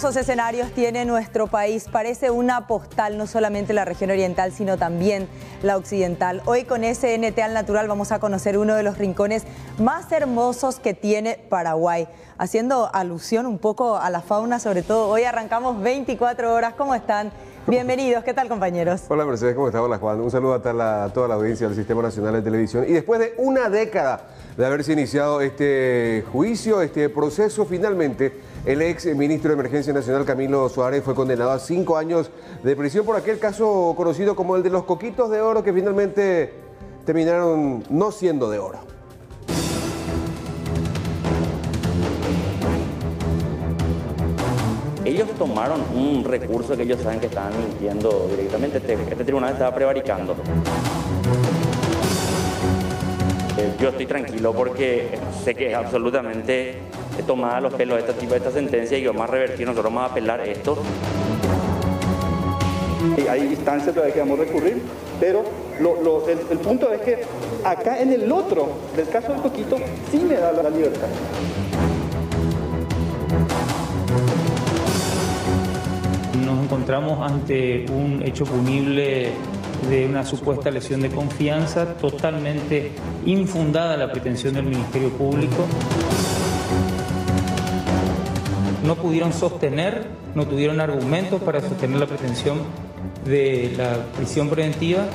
hermosos escenarios tiene nuestro país. Parece una postal, no solamente la región oriental, sino también la occidental. Hoy con SNT al Natural vamos a conocer uno de los rincones más hermosos que tiene Paraguay. Haciendo alusión un poco a la fauna, sobre todo, hoy arrancamos 24 horas. ¿Cómo están? Bienvenidos, ¿qué tal compañeros? Hola Mercedes, ¿cómo estás? Hola Juan, un saludo a toda la, audiencia del Sistema Nacional de Televisión. Y después de una década de haberse iniciado este juicio, este proceso, finalmente el ex ministro de Emergencia Nacional Camilo Suárez fue condenado a cinco años de prisión por aquel caso conocido como el de los coquitos de oro que finalmente terminaron no siendo de oro. Ellos tomaron un recurso que ellos saben que estaban mintiendo directamente. Este, este tribunal estaba prevaricando. Eh, yo estoy tranquilo porque sé que es absolutamente tomada los pelos de este tipo de esta sentencia y vamos a revertir, nosotros vamos a apelar esto. Hay instancias todavía que vamos a recurrir, pero el, punto es que acá en el otro, del caso del Coquito, sí me da la libertad. Nos encontramos ante un hecho punible de una supuesta lesión de confianza, totalmente infundada la pretensión del Ministerio Público. No pudieron sostener, no tuvieron argumentos para sostener la pretensión de la prisión preventiva.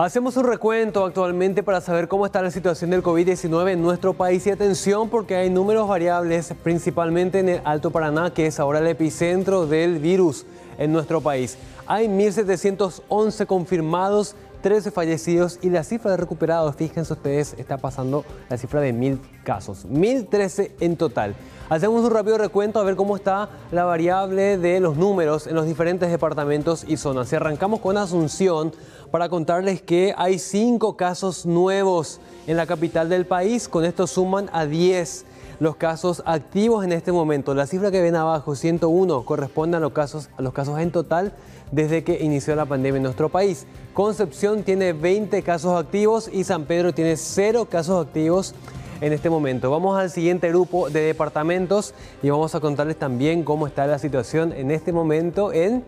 Hacemos un recuento actualmente para saber cómo está la situación del COVID-19 en nuestro país y atención porque hay números variables, principalmente en el Alto Paraná, que es ahora el epicentro del virus en nuestro país. Hay 1.711 confirmados, 13 fallecidos y la cifra de recuperados, fíjense ustedes, está pasando la cifra de 1.000 casos, 1.013 en total. Hacemos un rápido recuento a ver cómo está la variable de los números en los diferentes departamentos y zonas. Y arrancamos con Asunción, para contarles que hay cinco casos nuevos en la capital del país. Con esto suman a 10 los casos activos en este momento. La cifra que ven abajo, 101, corresponde a los casos, a los casos en total desde que inició la pandemia en nuestro país. Concepción tiene 20 casos activos y San Pedro tiene 0 casos activos en este momento. Vamos al siguiente grupo de departamentos y vamos a contarles también cómo está la situación en este momento en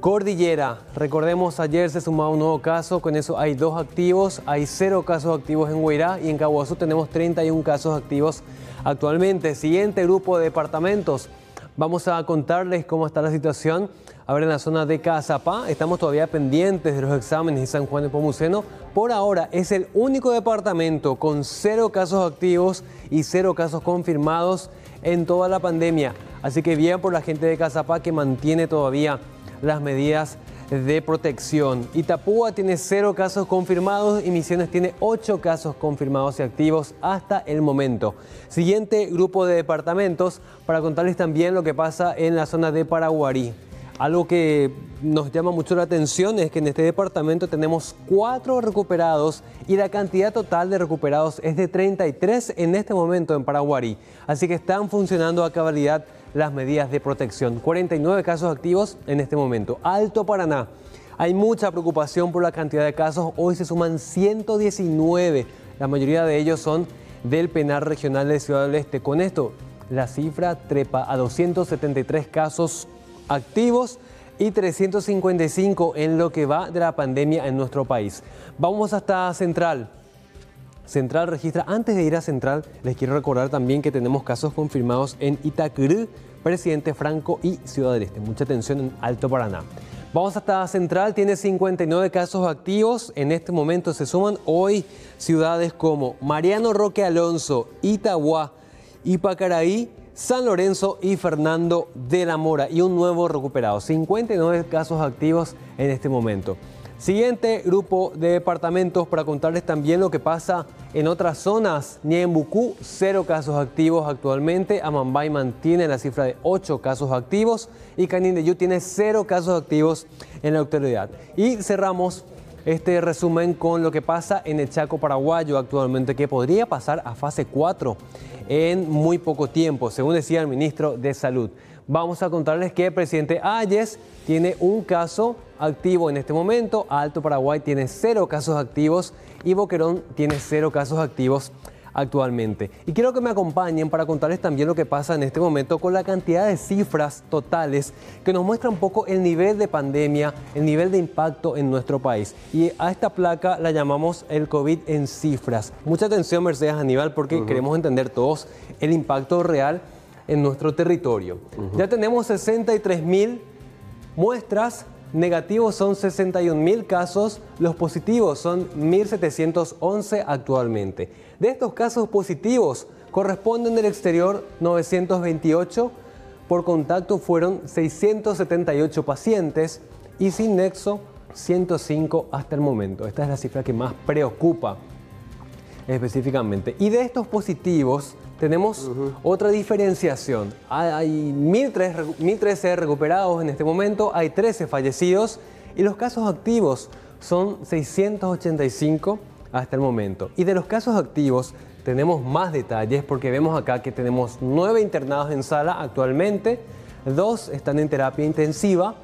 Cordillera, recordemos ayer se sumaba un nuevo caso, con eso hay dos activos, hay cero casos activos en Huirá y en Caguazú tenemos 31 casos activos actualmente. Siguiente grupo de departamentos, vamos a contarles cómo está la situación. A ver, en la zona de Cazapá, estamos todavía pendientes de los exámenes de San Juan de Pomuceno. Por ahora es el único departamento con cero casos activos y cero casos confirmados en toda la pandemia. Así que bien por la gente de Cazapá que mantiene todavía las medidas de protección. Itapúa tiene cero casos confirmados y Misiones tiene ocho casos confirmados y activos hasta el momento. Siguiente grupo de departamentos para contarles también lo que pasa en la zona de Paraguarí. Algo que nos llama mucho la atención es que en este departamento tenemos cuatro recuperados y la cantidad total de recuperados es de 33 en este momento en Paraguarí. Así que están funcionando a cabalidad las medidas de protección. 49 casos activos en este momento. Alto Paraná. Hay mucha preocupación por la cantidad de casos. Hoy se suman 119. La mayoría de ellos son del penal regional de Ciudad del Este. Con esto, la cifra trepa a 273 casos activos y 355 en lo que va de la pandemia en nuestro país. Vamos hasta Central. Central registra, antes de ir a Central, les quiero recordar también que tenemos casos confirmados en Itacurú, Presidente Franco y Ciudad del Este. Mucha atención en Alto Paraná. Vamos hasta Central, tiene 59 casos activos. En este momento se suman hoy ciudades como Mariano Roque Alonso, Itagua, Ipacaraí, San Lorenzo y Fernando de la Mora y un nuevo recuperado. 59 casos activos en este momento. Siguiente grupo de departamentos para contarles también lo que pasa en otras zonas. Niembucú, cero casos activos actualmente. Amambay mantiene la cifra de ocho casos activos. Y Canindeyú tiene cero casos activos en la autoridad. Y cerramos este resumen con lo que pasa en el Chaco paraguayo actualmente, que podría pasar a fase 4 en muy poco tiempo, según decía el ministro de Salud. Vamos a contarles que el presidente Ayes tiene un caso activo en este momento, Alto Paraguay tiene cero casos activos y Boquerón tiene cero casos activos actualmente. Y quiero que me acompañen para contarles también lo que pasa en este momento con la cantidad de cifras totales que nos muestra un poco el nivel de pandemia, el nivel de impacto en nuestro país. Y a esta placa la llamamos el COVID en cifras. Mucha atención, Mercedes Aníbal, porque queremos entender todos el impacto real en nuestro territorio. Ya tenemos 63 mil muestras negativos son 61 mil casos, los positivos son 1.711 actualmente. De estos casos positivos corresponden del exterior 928, por contacto fueron 678 pacientes y sin nexo 105 hasta el momento. Esta es la cifra que más preocupa específicamente. Y de estos positivos tenemos otra diferenciación. Hay 1.013 recuperados en este momento, hay 13 fallecidos y los casos activos son 685 hasta el momento. Y de los casos activos tenemos más detalles porque vemos acá que tenemos 9 internados en sala actualmente, 2 están en terapia intensiva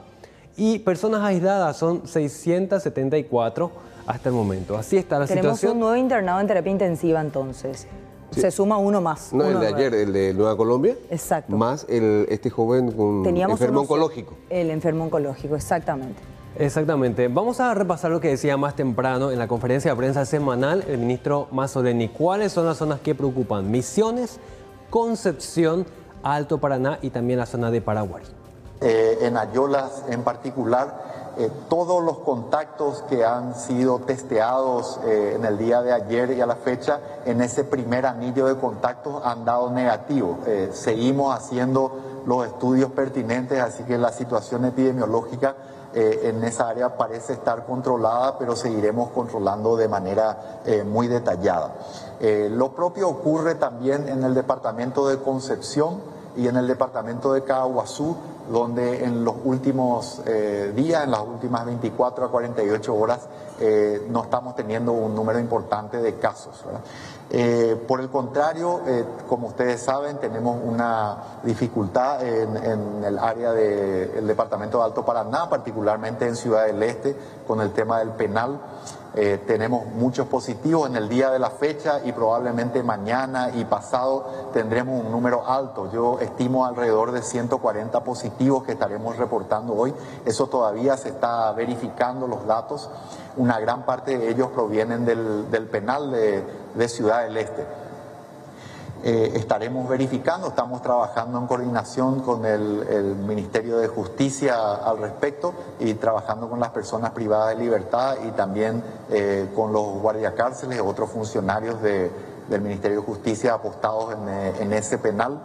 y personas aisladas son 674 hasta el momento. Así está la situación. Tenemos un nuevo internado en terapia intensiva entonces. Se suma uno más. No, el de ayer, el de Nueva Colombia. Exacto. Más el, este joven con enfermo oncológico. El enfermo oncológico, exactamente. Exactamente. Vamos a repasar lo que decía más temprano en la conferencia de prensa semanal el ministro Mazzoleni. ¿Cuáles son las zonas que preocupan? Misiones, Concepción, Alto Paraná y también la zona de Paraguay. Eh, en Ayolas en particular, eh, todos los contactos que han sido testeados eh, en el día de ayer y a la fecha en ese primer anillo de contactos han dado negativo. Eh, seguimos haciendo los estudios pertinentes, así que la situación epidemiológica en esa área parece estar controlada, pero seguiremos controlando de manera muy detallada. lo propio ocurre también en el departamento de Concepción y en el departamento de Caguazú donde en los últimos eh, días, en las últimas 24 a 48 horas, eh, no estamos teniendo un número importante de casos. Eh, por el contrario, como ustedes saben, tenemos una dificultad en, el área del departamento de Alto Paraná, particularmente en Ciudad del Este, con el tema del penal. Eh, tenemos muchos positivos en el día de la fecha y probablemente mañana y pasado tendremos un número alto. Yo estimo alrededor de 140 positivos que estaremos reportando hoy. Eso todavía se está verificando los datos. Una gran parte de ellos provienen del, penal de Ciudad del Este. Eh, estaremos verificando, estamos trabajando en coordinación con el, Ministerio de Justicia al respecto y trabajando con las personas privadas de libertad y también eh, con los guardiacárceles otros funcionarios del Ministerio de Justicia apostados en, eh, en ese penal.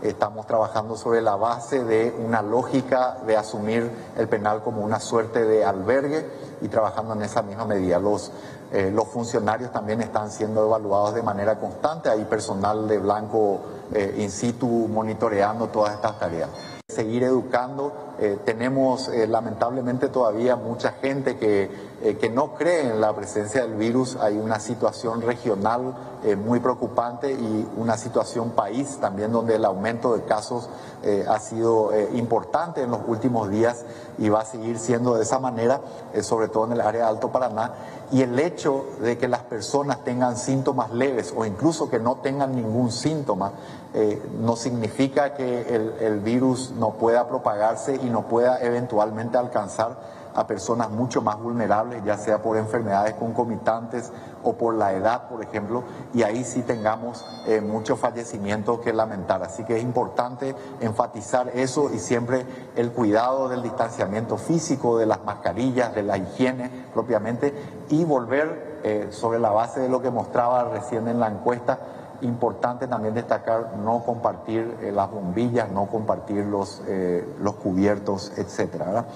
Estamos trabajando sobre la base de una lógica de asumir el penal como una suerte de albergue y trabajando en esa misma medida. Los eh, los funcionarios también están siendo evaluados de manera constante. Hay personal de blanco eh, in situ monitoreando todas estas tareas. Seguir educando. Eh, tenemos lamentablemente todavía mucha gente que, que no cree en la presencia del virus. Hay una situación regional muy preocupante y una situación país también donde el aumento de casos ha sido importante en los últimos días y va a seguir siendo de esa manera, sobre todo en el área de Alto Paraná y el hecho de que las personas tengan síntomas leves o incluso que no tengan ningún síntoma eh, no significa que el, virus no pueda propagarse y no pueda eventualmente alcanzar a personas mucho más vulnerables, ya sea por enfermedades concomitantes o por la edad, por ejemplo, y ahí sí tengamos eh, muchos fallecimientos que lamentar. Así que es importante enfatizar eso y siempre el cuidado del distanciamiento físico, de las mascarillas, de la higiene propiamente, y volver eh, sobre la base de lo que mostraba recién en la encuesta, importante también destacar no compartir eh, las bombillas, no compartir los, los cubiertos, etcétera.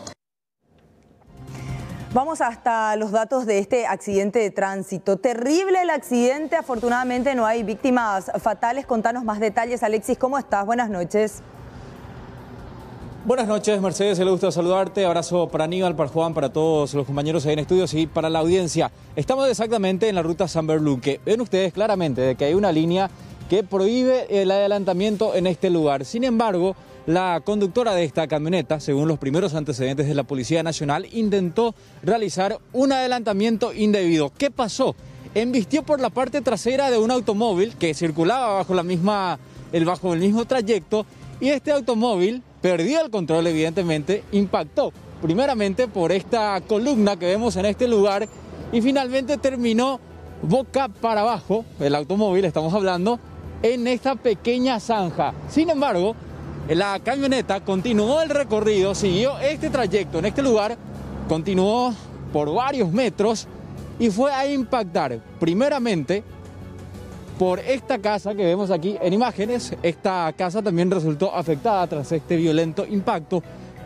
Vamos hasta los datos de este accidente de tránsito. Terrible el accidente, afortunadamente no hay víctimas fatales. Contanos más detalles. Alexis, ¿cómo estás? Buenas noches. Buenas noches, Mercedes, le gusta saludarte. Abrazo para Aníbal, para Juan, para todos los compañeros ahí en estudios y para la audiencia. Estamos exactamente en la ruta San Berluque. Ven ustedes claramente de que hay una línea que prohíbe el adelantamiento en este lugar. Sin embargo, la conductora de esta camioneta, según los primeros antecedentes de la Policía Nacional, intentó realizar un adelantamiento indebido. ¿Qué pasó? embistió por la parte trasera de un automóvil que circulaba bajo, la misma, el, bajo el mismo trayecto y este automóvil perdió el control evidentemente, impactó primeramente por esta columna que vemos en este lugar y finalmente terminó boca para abajo, el automóvil estamos hablando, en esta pequeña zanja. Sin embargo, la camioneta continuó el recorrido, siguió este trayecto en este lugar, continuó por varios metros y fue a impactar primeramente por esta casa que vemos aquí en imágenes. Esta casa también resultó afectada tras este violento impacto.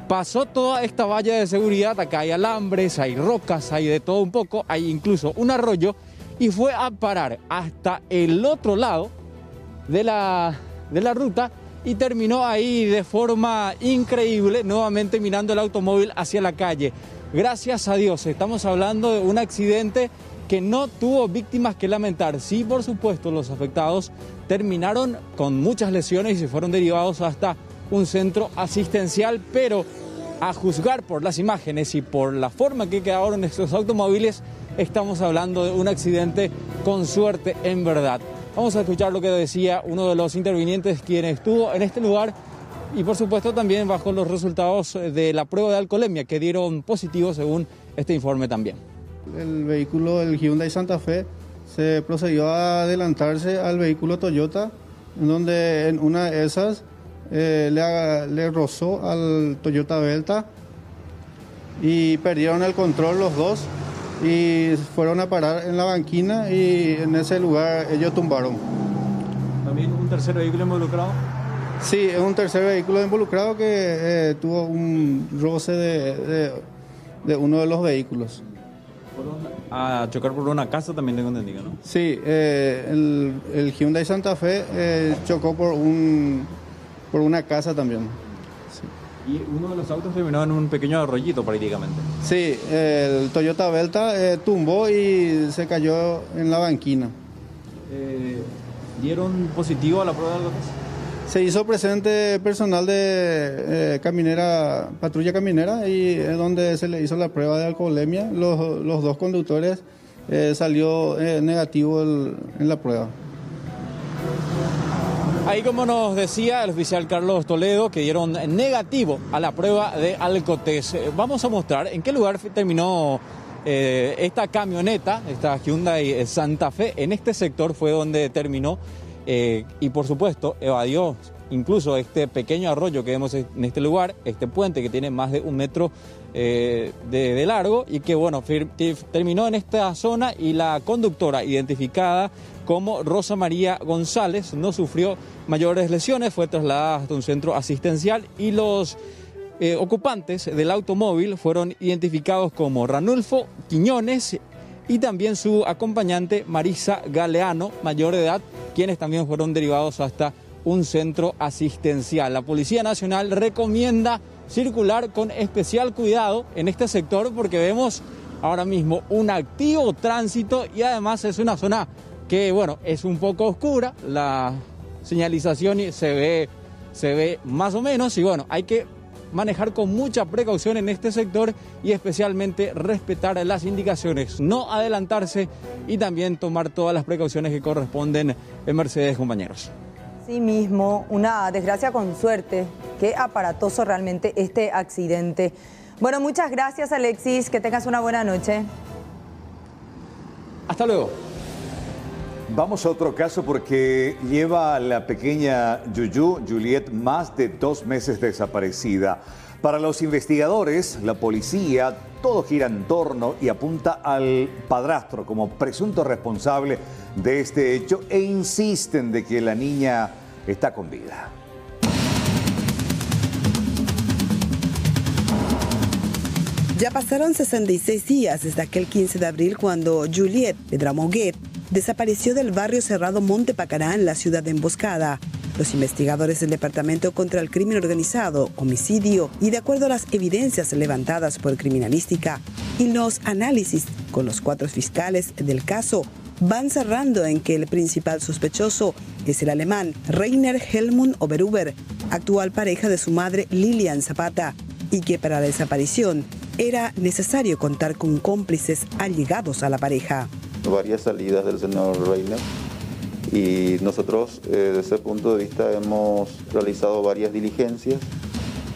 Pasó toda esta valla de seguridad, acá hay alambres, hay rocas, hay de todo un poco, hay incluso un arroyo y fue a parar hasta el otro lado de la, de la ruta y terminó ahí de forma increíble, nuevamente mirando el automóvil hacia la calle. Gracias a Dios, estamos hablando de un accidente que no tuvo víctimas que lamentar. Sí, por supuesto, los afectados terminaron con muchas lesiones y se fueron derivados hasta un centro asistencial, pero a juzgar por las imágenes y por la forma que quedaron estos automóviles, estamos hablando de un accidente con suerte en verdad. Vamos a escuchar lo que decía uno de los intervinientes quien estuvo en este lugar y por supuesto también bajo los resultados de la prueba de alcoholemia que dieron positivo según este informe también. El vehículo del Hyundai Santa Fe se procedió a adelantarse al vehículo Toyota, donde en una de esas eh, le, le rozó al Toyota Velta y perdieron el control los dos y fueron a parar en la banquina y en ese lugar ellos tumbaron. ¿También un tercer vehículo involucrado? Sí, es un tercer vehículo involucrado que eh, tuvo un roce de, de, uno de los vehículos. A chocar por una casa también tengo entendido, ¿no? Sí, eh, el, el, Hyundai Santa Fe eh, chocó por, un, por una casa también. Y uno de los autos terminó en un pequeño arroyito prácticamente. Sí, el Toyota Velta tumbó y se cayó en la banquina. ¿Dieron positivo a la prueba de algo? Se hizo presente personal de eh, caminera, patrulla caminera y es donde se le hizo la prueba de alcoholemia. Los, los dos conductores eh, salió eh, negativo el, en la prueba. Ahí como nos decía el oficial Carlos Toledo, que dieron negativo a la prueba de alcotés. Vamos a mostrar en qué lugar terminó esta camioneta, esta Hyundai Santa Fe. En este sector fue donde terminó eh, y por supuesto evadió incluso este pequeño arroyo que vemos en este lugar, este puente que tiene más de un metro eh, de, largo y que bueno, terminó en esta zona y la conductora identificada como Rosa María González no sufrió mayores lesiones, fue trasladada hasta un centro asistencial y los eh, ocupantes del automóvil fueron identificados como Ranulfo Quiñones y también su acompañante Marisa Galeano, mayor de edad, quienes también fueron derivados hasta un centro asistencial. La Policía Nacional recomienda circular con especial cuidado en este sector porque vemos ahora mismo un activo tránsito y además es una zona que, bueno, es un poco oscura, la señalización se ve, se ve más o menos y bueno, hay que manejar con mucha precaución en este sector y especialmente respetar las indicaciones, no adelantarse y también tomar todas las precauciones que corresponden en Mercedes, compañeros. Sí mismo, una desgracia con suerte. Qué aparatoso realmente este accidente. Bueno, muchas gracias Alexis, que tengas una buena noche. Hasta luego. Vamos a otro caso porque lleva a la pequeña Yuyu, Juliet, más de dos meses desaparecida. Para los investigadores, la policía, todo gira en torno y apunta al padrastro como presunto responsable de este hecho e insisten de que la niña está con vida. Ya pasaron 66 días desde aquel 15 de abril cuando Juliet Pedramoguet desapareció del barrio cerrado Monte Pacará en la ciudad de Emboscada. Los investigadores del Departamento contra el Crimen Organizado, Homicidio y de acuerdo a las evidencias levantadas por criminalística y los análisis con los cuatro fiscales del caso, van cerrando en que el principal sospechoso es el alemán Rainer Helmut Oberuber, actual pareja de su madre Lilian Zapata, y que para la desaparición era necesario contar con cómplices allegados a la pareja. Varias salidas del señor Reiner y nosotros eh, desde ese punto de vista hemos realizado varias diligencias.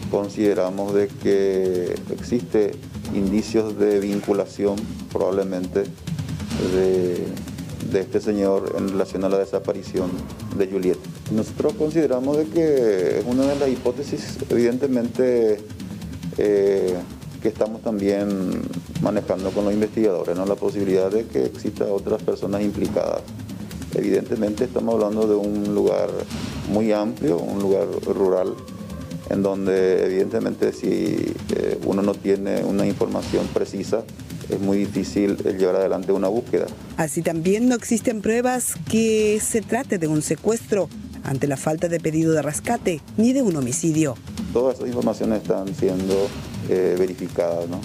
Consideramos de que existe indicios de vinculación probablemente de, de este señor en relación a la desaparición de Juliet. Nosotros consideramos de que es una de las hipótesis evidentemente eh, que estamos también manejando con los investigadores, ¿no? la posibilidad de que exista otras personas implicadas. Evidentemente estamos hablando de un lugar muy amplio, un lugar rural, en donde evidentemente si eh, uno no tiene una información precisa, es muy difícil llevar adelante una búsqueda. Así también no existen pruebas que se trate de un secuestro ante la falta de pedido de rescate ni de un homicidio. Todas esas informaciones están siendo eh, verificadas. ¿no?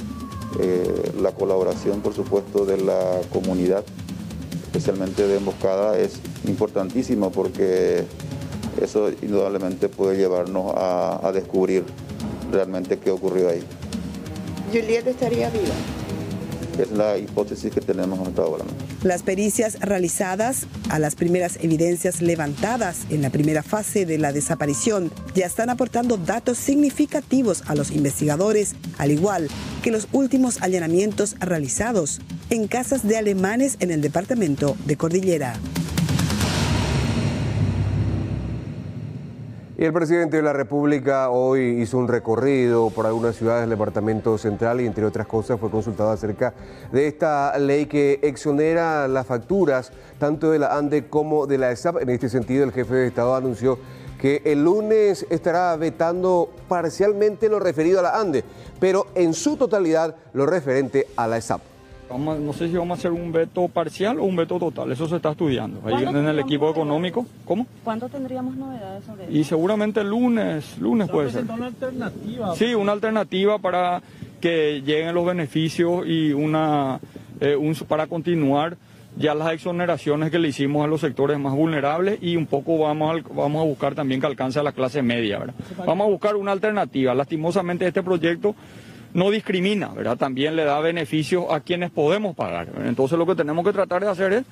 Eh, la colaboración, por supuesto, de la comunidad, especialmente de Emboscada, es importantísima porque eso indudablemente puede llevarnos a, a descubrir realmente qué ocurrió ahí. Juliet estaría viva. La hipótesis que tenemos hasta ahora. Las pericias realizadas a las primeras evidencias levantadas en la primera fase de la desaparición ya están aportando datos significativos a los investigadores, al igual que los últimos allanamientos realizados en casas de alemanes en el departamento de Cordillera. Y el presidente de la República hoy hizo un recorrido por algunas ciudades del departamento central y entre otras cosas fue consultado acerca de esta ley que exonera las facturas tanto de la ANDE como de la ESAP. En este sentido, el jefe de Estado anunció que el lunes estará vetando parcialmente lo referido a la ANDE, pero en su totalidad lo referente a la ESAP. Vamos, no sé si vamos a hacer un veto parcial o un veto total, eso se está estudiando. Ahí en el equipo económico, ¿cómo? ¿Cuándo tendríamos novedades sobre eso? Y seguramente el lunes, lunes puede ser. una alternativa? Sí, una alternativa para que lleguen los beneficios y una eh, un, para continuar ya las exoneraciones que le hicimos a los sectores más vulnerables y un poco vamos a, vamos a buscar también que alcance a la clase media. ¿verdad? Vamos a buscar una alternativa. Lastimosamente este proyecto no discrimina, ¿verdad? También le da beneficios a quienes podemos pagar. Entonces lo que tenemos que tratar de hacer es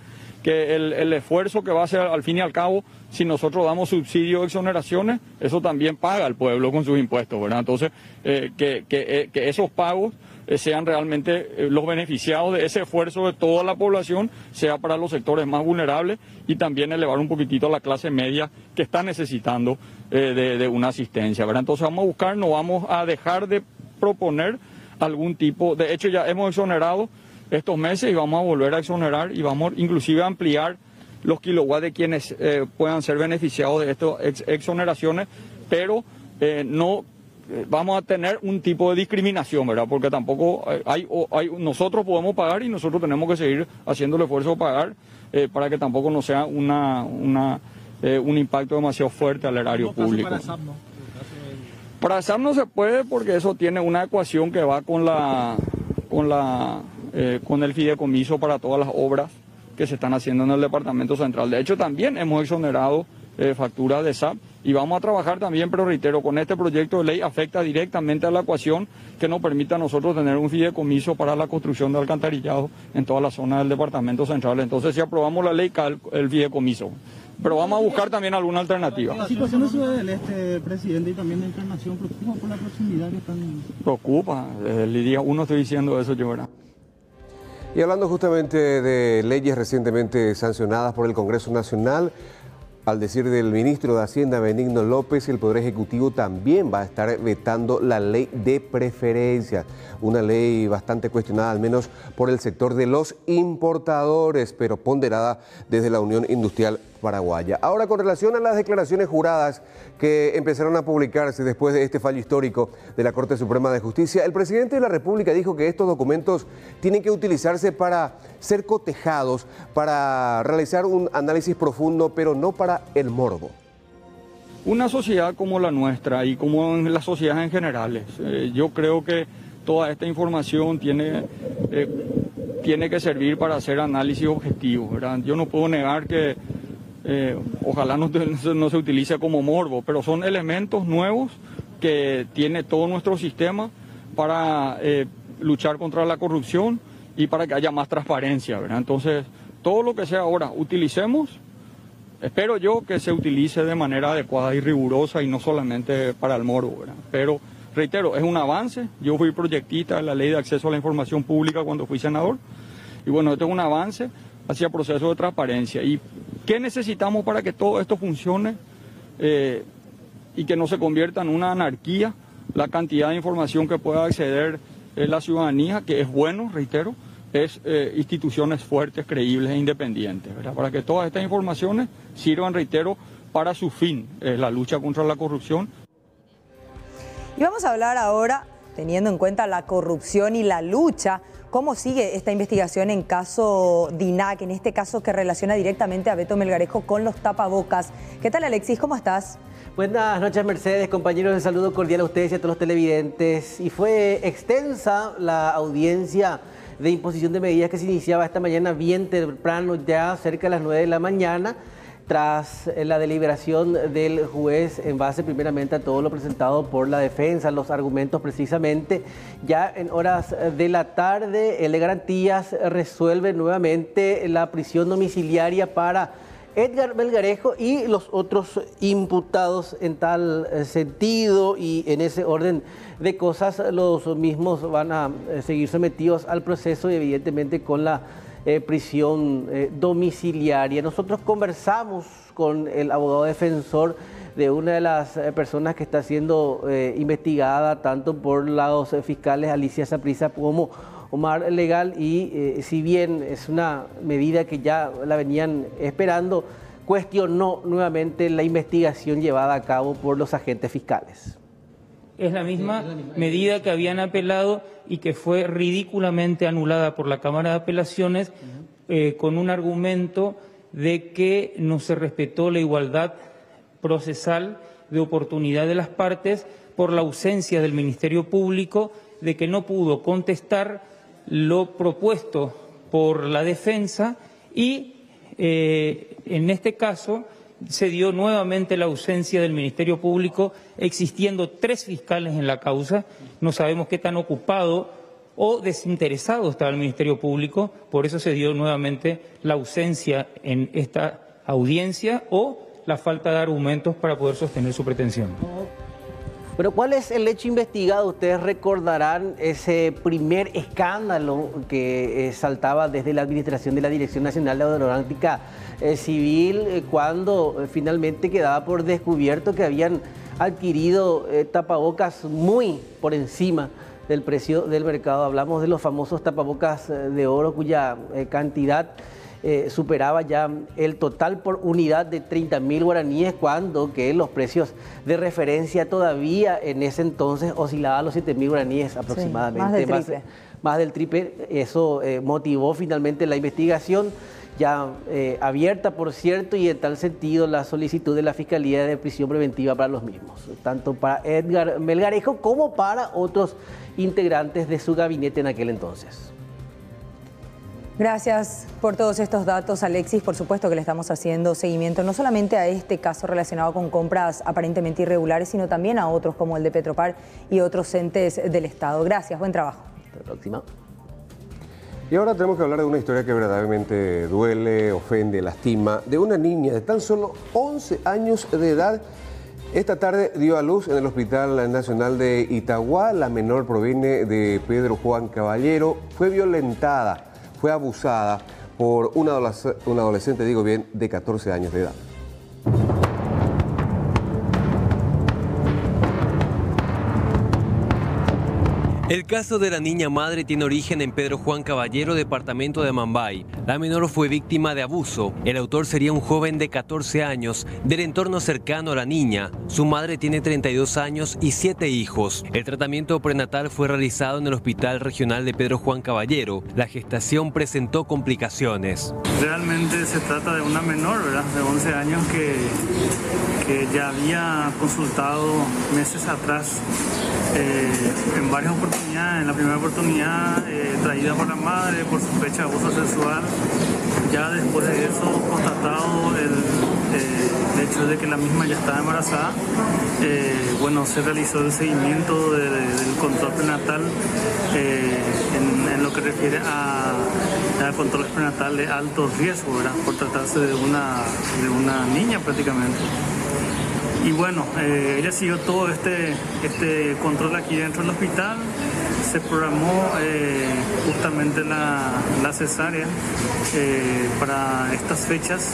que el, esfuerzo que va a hacer al fin y al cabo, si nosotros damos subsidios, exoneraciones, eso también paga el pueblo con sus impuestos, ¿verdad? Entonces, eh, eh, que, esos pagos eh, sean realmente los beneficiados de ese esfuerzo de toda la población, sea para los sectores más vulnerables y también elevar un poquitito a la clase media que está necesitando de, de una asistencia, ¿verdad? Entonces vamos a buscar, no vamos a dejar de proponer algún tipo, de hecho ya hemos exonerado estos meses y vamos a volver a exonerar y vamos inclusive a ampliar los kilowatts de quienes eh, puedan ser beneficiados de estas ex exoneraciones, pero eh, no eh, vamos a tener un tipo de discriminación, ¿verdad? Porque tampoco hay, hay, nosotros podemos pagar y nosotros tenemos que seguir haciendo el esfuerzo de pagar eh, para que tampoco no sea una, una eh, un impacto demasiado fuerte al erario público. Para SAP, ¿no? Para SAP no se puede porque eso tiene una ecuación que va con la con la eh, con el fideicomiso para todas las obras que se están haciendo en el departamento central. De hecho, también hemos exonerado eh, facturas de SAP y vamos a trabajar también, pero reitero, con este proyecto de ley afecta directamente a la ecuación que nos permita a nosotros tener un fideicomiso para la construcción de alcantarillado en toda la zona del departamento central. Entonces, si aprobamos la ley, cae el fideicomiso. Pero vamos a buscar también alguna alternativa. La situación de Ciudad del Este, presidente, y también de Encarnación, preocupa por la proximidad que están... Preocupa, desde el día uno estoy diciendo eso yo, ¿verdad? Y hablando justamente de leyes recientemente sancionadas por el Congreso Nacional, al decir del ministro de Hacienda Benigno López, el Poder Ejecutivo también va a estar vetando la ley de preferencias, una ley bastante cuestionada al menos por el sector de los importadores, pero ponderada desde la Unión Industrial Paraguaya. Ahora, con relación a las declaraciones juradas que empezaron a publicarse después de este fallo histórico de la Corte Suprema de Justicia, el presidente de la República dijo que estos documentos tienen que utilizarse para ser cotejados, para realizar un análisis profundo, pero no para el morbo. Una sociedad como la nuestra y como en las sociedades en general, eh, yo creo que toda esta información tiene, eh, tiene que servir para hacer análisis objetivos. Yo no puedo negar que eh, ojalá no, no, se utilice como morbo, pero son elementos nuevos que tiene todo nuestro sistema para eh, luchar contra la corrupción y para que haya más transparencia, ¿verdad? Entonces, todo lo que sea ahora, utilicemos, espero yo que se utilice de manera adecuada y rigurosa y no solamente para el moro, ¿verdad? Pero, reitero, es un avance, yo fui proyectista de la ley de acceso a la información pública cuando fui senador, y bueno, esto es un avance hacia proceso de transparencia. ¿Y qué necesitamos para que todo esto funcione eh, y que no se convierta en una anarquía? La cantidad de información que pueda acceder eh, la ciudadanía, que es bueno, reitero, es eh, instituciones fuertes, creíbles e independientes, ¿verdad? para que todas estas informaciones sirvan, reitero, para su fin, la lucha contra la corrupción. Y vamos a hablar ahora, teniendo en cuenta la corrupción y la lucha, cómo sigue esta investigación en caso DINAC, en este caso que relaciona directamente a Beto Melgarejo con los tapabocas. ¿Qué tal Alexis? ¿Cómo estás? Buenas noches Mercedes, compañeros, un saludo cordial a ustedes y a todos los televidentes. Y fue extensa la audiencia de imposición de medidas que se iniciaba esta mañana bien temprano, ya cerca de las 9 de la mañana, tras la deliberación del juez en base primeramente a todo lo presentado por la defensa, los argumentos precisamente. Ya en horas de la tarde, el de garantías resuelve nuevamente la prisión domiciliaria para Edgar Belgarejo y los otros imputados en tal eh, sentido y en ese orden de cosas, los mismos van a eh, seguir sometidos al proceso y evidentemente con la eh, prisión domiciliaria. Nosotros conversamos con el abogado defensor de una de las personas que está siendo investigada tanto por los fiscales Alicia Saprisa como Omar Legal y eh, si bien es una medida que ya la venían esperando, cuestionó nuevamente la investigación llevada a cabo por los agentes fiscales. Es la misma medida que habían apelado y que fue ridículamente anulada por la Cámara de Apelaciones eh, con un argumento de que no se respetó la igualdad procesal de oportunidad de las partes por la ausencia del Ministerio Público, de que no pudo contestar lo propuesto por la defensa y eh, en este caso se dio nuevamente la ausencia del Ministerio Público, existiendo tres fiscales en la causa. No sabemos qué tan ocupado o desinteresado estaba el Ministerio Público, por eso se dio nuevamente la ausencia en esta audiencia o la falta de argumentos para poder sostener su pretensión. Pero ¿cuál es el hecho investigado? Ustedes recordarán ese primer escándalo que eh, saltaba desde la administración de la Dirección Nacional de Aeronáutica eh, Civil eh, cuando finalmente quedaba por descubierto que habían adquirido tapabocas muy por encima del precio del mercado. Hablamos de los famosos tapabocas de oro cuya cantidad eh, superaba ya el total por unidad de 30 mil guaraníes, cuando que los precios de referencia todavía en ese entonces oscilaban a los 7 mil guaraníes aproximadamente. más, del triple. Más, del triple. Eso eh, motivó finalmente la investigación ya eh, abierta, por cierto, y en tal sentido la solicitud de la Fiscalía de Prisión Preventiva para los mismos, tanto para Edgar Melgarejo como para otros integrantes de su gabinete en aquel entonces. Gracias por todos estos datos, Alexis. Por supuesto que le estamos haciendo seguimiento no solamente a este caso relacionado con compras aparentemente irregulares, sino también a otros como el de Petropar y otros entes del Estado. Gracias, buen trabajo. Hasta la próxima. Y ahora tenemos que hablar de una historia que verdaderamente duele, ofende, lastima, de una niña de tan solo 11 años de edad. Esta tarde dio a luz en el Hospital Nacional de Itagua. La menor proviene de Pedro Juan Caballero. Fue violentada fue abusada por una adolescente, digo bien, de 14 años de edad. El caso de la niña madre tiene origen en Pedro Juan Caballero, departamento de Mambay. La menor fue víctima de abuso. El autor sería un joven de 14 años del entorno cercano a la niña. Su madre tiene 32 años y 7 hijos. El tratamiento prenatal fue realizado en el Hospital Regional de Pedro Juan Caballero. La gestación presentó complicaciones. Realmente se trata de una menor, ¿verdad? De 11 años que, que ya había consultado meses atrás eh, en varias oportunidades. En la primera oportunidad eh, traída por la madre por sospecha de abuso sexual. Ya después de eso, constatado el, eh, hecho de que la misma ya estaba embarazada, bueno, se realizó el seguimiento del control prenatal en, lo que refiere a, a control prenatal de alto riesgo, ¿verdad? por tratarse de una, de una niña prácticamente. Y bueno, eh, ella siguió todo este, este control aquí dentro del hospital. Se programó eh, justamente la, la cesárea eh, para estas fechas.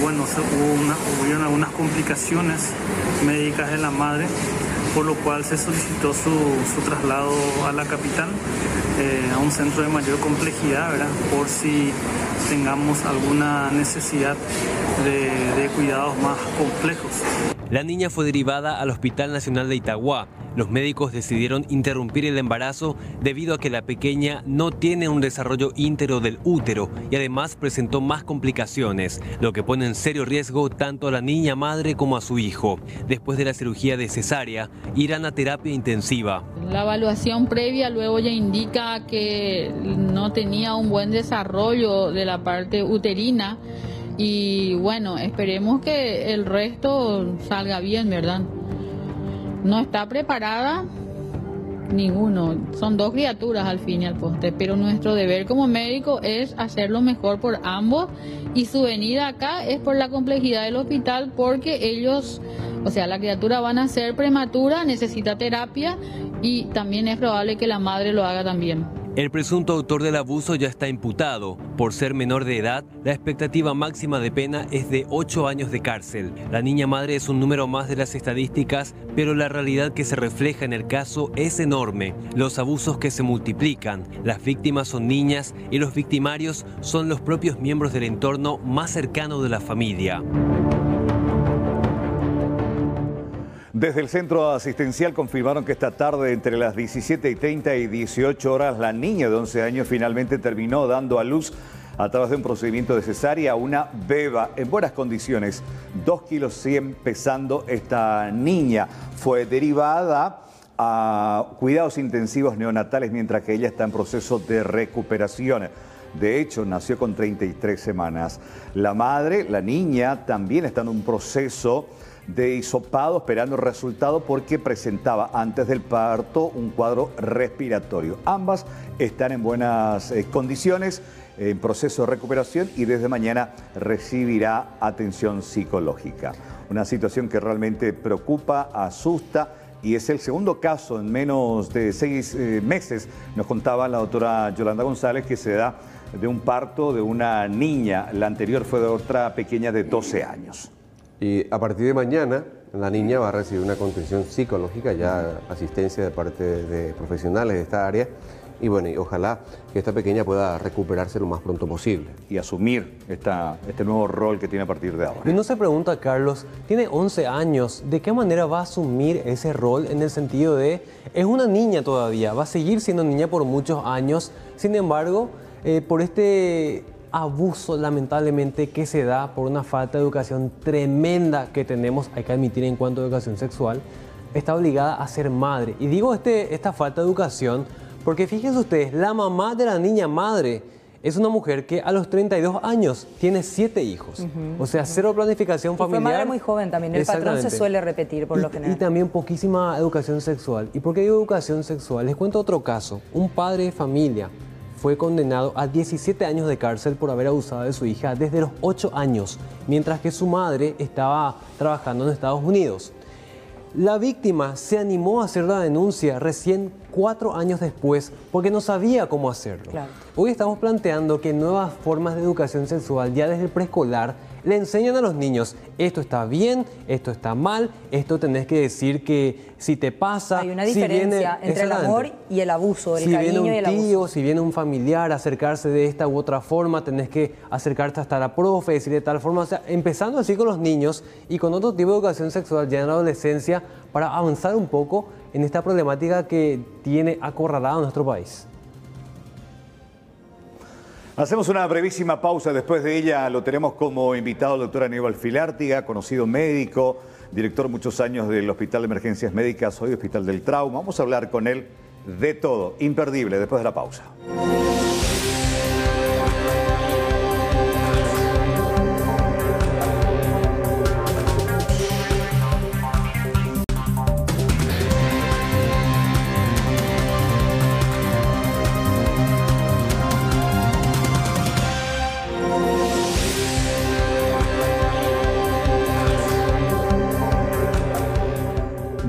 Bueno, hubo hubieron algunas complicaciones médicas de la madre, por lo cual se solicitó su, su traslado a la capital, eh, a un centro de mayor complejidad, ¿verdad? por si tengamos alguna necesidad de, de cuidados más complejos. La niña fue derivada al Hospital Nacional de Itagua. Los médicos decidieron interrumpir el embarazo debido a que la pequeña no tiene un desarrollo íntegro del útero y además presentó más complicaciones, lo que pone en serio riesgo tanto a la niña madre como a su hijo. Después de la cirugía de cesárea, irán a terapia intensiva. La evaluación previa luego ya indica que no tenía un buen desarrollo de la parte uterina y bueno, esperemos que el resto salga bien, ¿verdad? No está preparada ninguno, son dos criaturas al fin y al poste, pero nuestro deber como médico es hacer lo mejor por ambos y su venida acá es por la complejidad del hospital porque ellos, o sea, la criatura van a ser prematura, necesita terapia y también es probable que la madre lo haga también. El presunto autor del abuso ya está imputado. Por ser menor de edad, la expectativa máxima de pena es de 8 años de cárcel. La niña madre es un número más de las estadísticas, pero la realidad que se refleja en el caso es enorme. Los abusos que se multiplican, las víctimas son niñas y los victimarios son los propios miembros del entorno más cercano de la familia. Desde el centro asistencial confirmaron que esta tarde entre las 17 y 30 y 18 horas la niña de 11 años finalmente terminó dando a luz a través de un procedimiento de cesárea una beba en buenas condiciones. 2 kilos 100 pesando esta niña. Fue derivada a cuidados intensivos neonatales mientras que ella está en proceso de recuperación. De hecho, nació con 33 semanas. La madre, la niña, también está en un proceso de hisopado esperando el resultado porque presentaba antes del parto un cuadro respiratorio. Ambas están en buenas eh, condiciones, en proceso de recuperación y desde mañana recibirá atención psicológica. Una situación que realmente preocupa, asusta y es el segundo caso en menos de seis eh, meses, nos contaba la doctora Yolanda González, que se da de un parto de una niña. La anterior fue de otra pequeña de 12 años. Y a partir de mañana, la niña va a recibir una contención psicológica, ya asistencia de parte de profesionales de esta área. Y bueno, y ojalá que esta pequeña pueda recuperarse lo más pronto posible. Y asumir esta, este nuevo rol que tiene a partir de ahora. Y uno se pregunta, Carlos, tiene 11 años, ¿de qué manera va a asumir ese rol en el sentido de, es una niña todavía, va a seguir siendo niña por muchos años, sin embargo, eh, por este abuso lamentablemente que se da por una falta de educación tremenda que tenemos, hay que admitir en cuanto a educación sexual, está obligada a ser madre. Y digo este, esta falta de educación porque fíjense ustedes, la mamá de la niña madre es una mujer que a los 32 años tiene siete hijos. Uh -huh, o sea, cero planificación y familiar. Fue madre muy joven también, el patrón se suele repetir por y, lo general. Y también poquísima educación sexual. ¿Y por qué digo educación sexual? Les cuento otro caso. Un padre de familia fue condenado a 17 años de cárcel por haber abusado de su hija desde los 8 años, mientras que su madre estaba trabajando en Estados Unidos. La víctima se animó a hacer la denuncia recién cuatro años después porque no sabía cómo hacerlo. Claro. Hoy estamos planteando que nuevas formas de educación sexual ya desde el preescolar le enseñan a los niños esto está bien, esto está mal, esto tenés que decir que si te pasa... Hay una diferencia si viene, entre el amor y el abuso, el si cariño viene un y el abuso. tío, si viene un familiar, acercarse de esta u otra forma, tenés que acercarte hasta la profe, decir de tal forma, o sea, empezando así con los niños y con otro tipo de educación sexual ya en la adolescencia para avanzar un poco en esta problemática que tiene acorralado nuestro país. Hacemos una brevísima pausa, después de ella lo tenemos como invitado al doctor Aníbal Filártiga, conocido médico, director muchos años del Hospital de Emergencias Médicas, hoy Hospital del Trauma. Vamos a hablar con él de todo, imperdible, después de la pausa.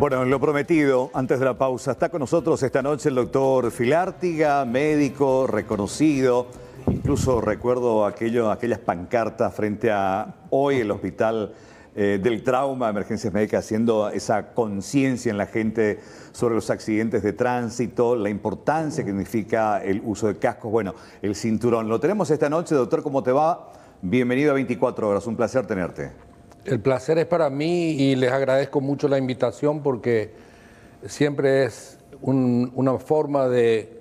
Bueno, lo prometido, antes de la pausa, está con nosotros esta noche el doctor Filártiga, médico reconocido. Incluso recuerdo aquello, aquellas pancartas frente a hoy el hospital eh, del trauma, emergencias médicas, haciendo esa conciencia en la gente sobre los accidentes de tránsito, la importancia que significa el uso de cascos, bueno, el cinturón. Lo tenemos esta noche, doctor, ¿cómo te va? Bienvenido a 24 horas, un placer tenerte. El placer es para mí y les agradezco mucho la invitación porque siempre es un- una forma de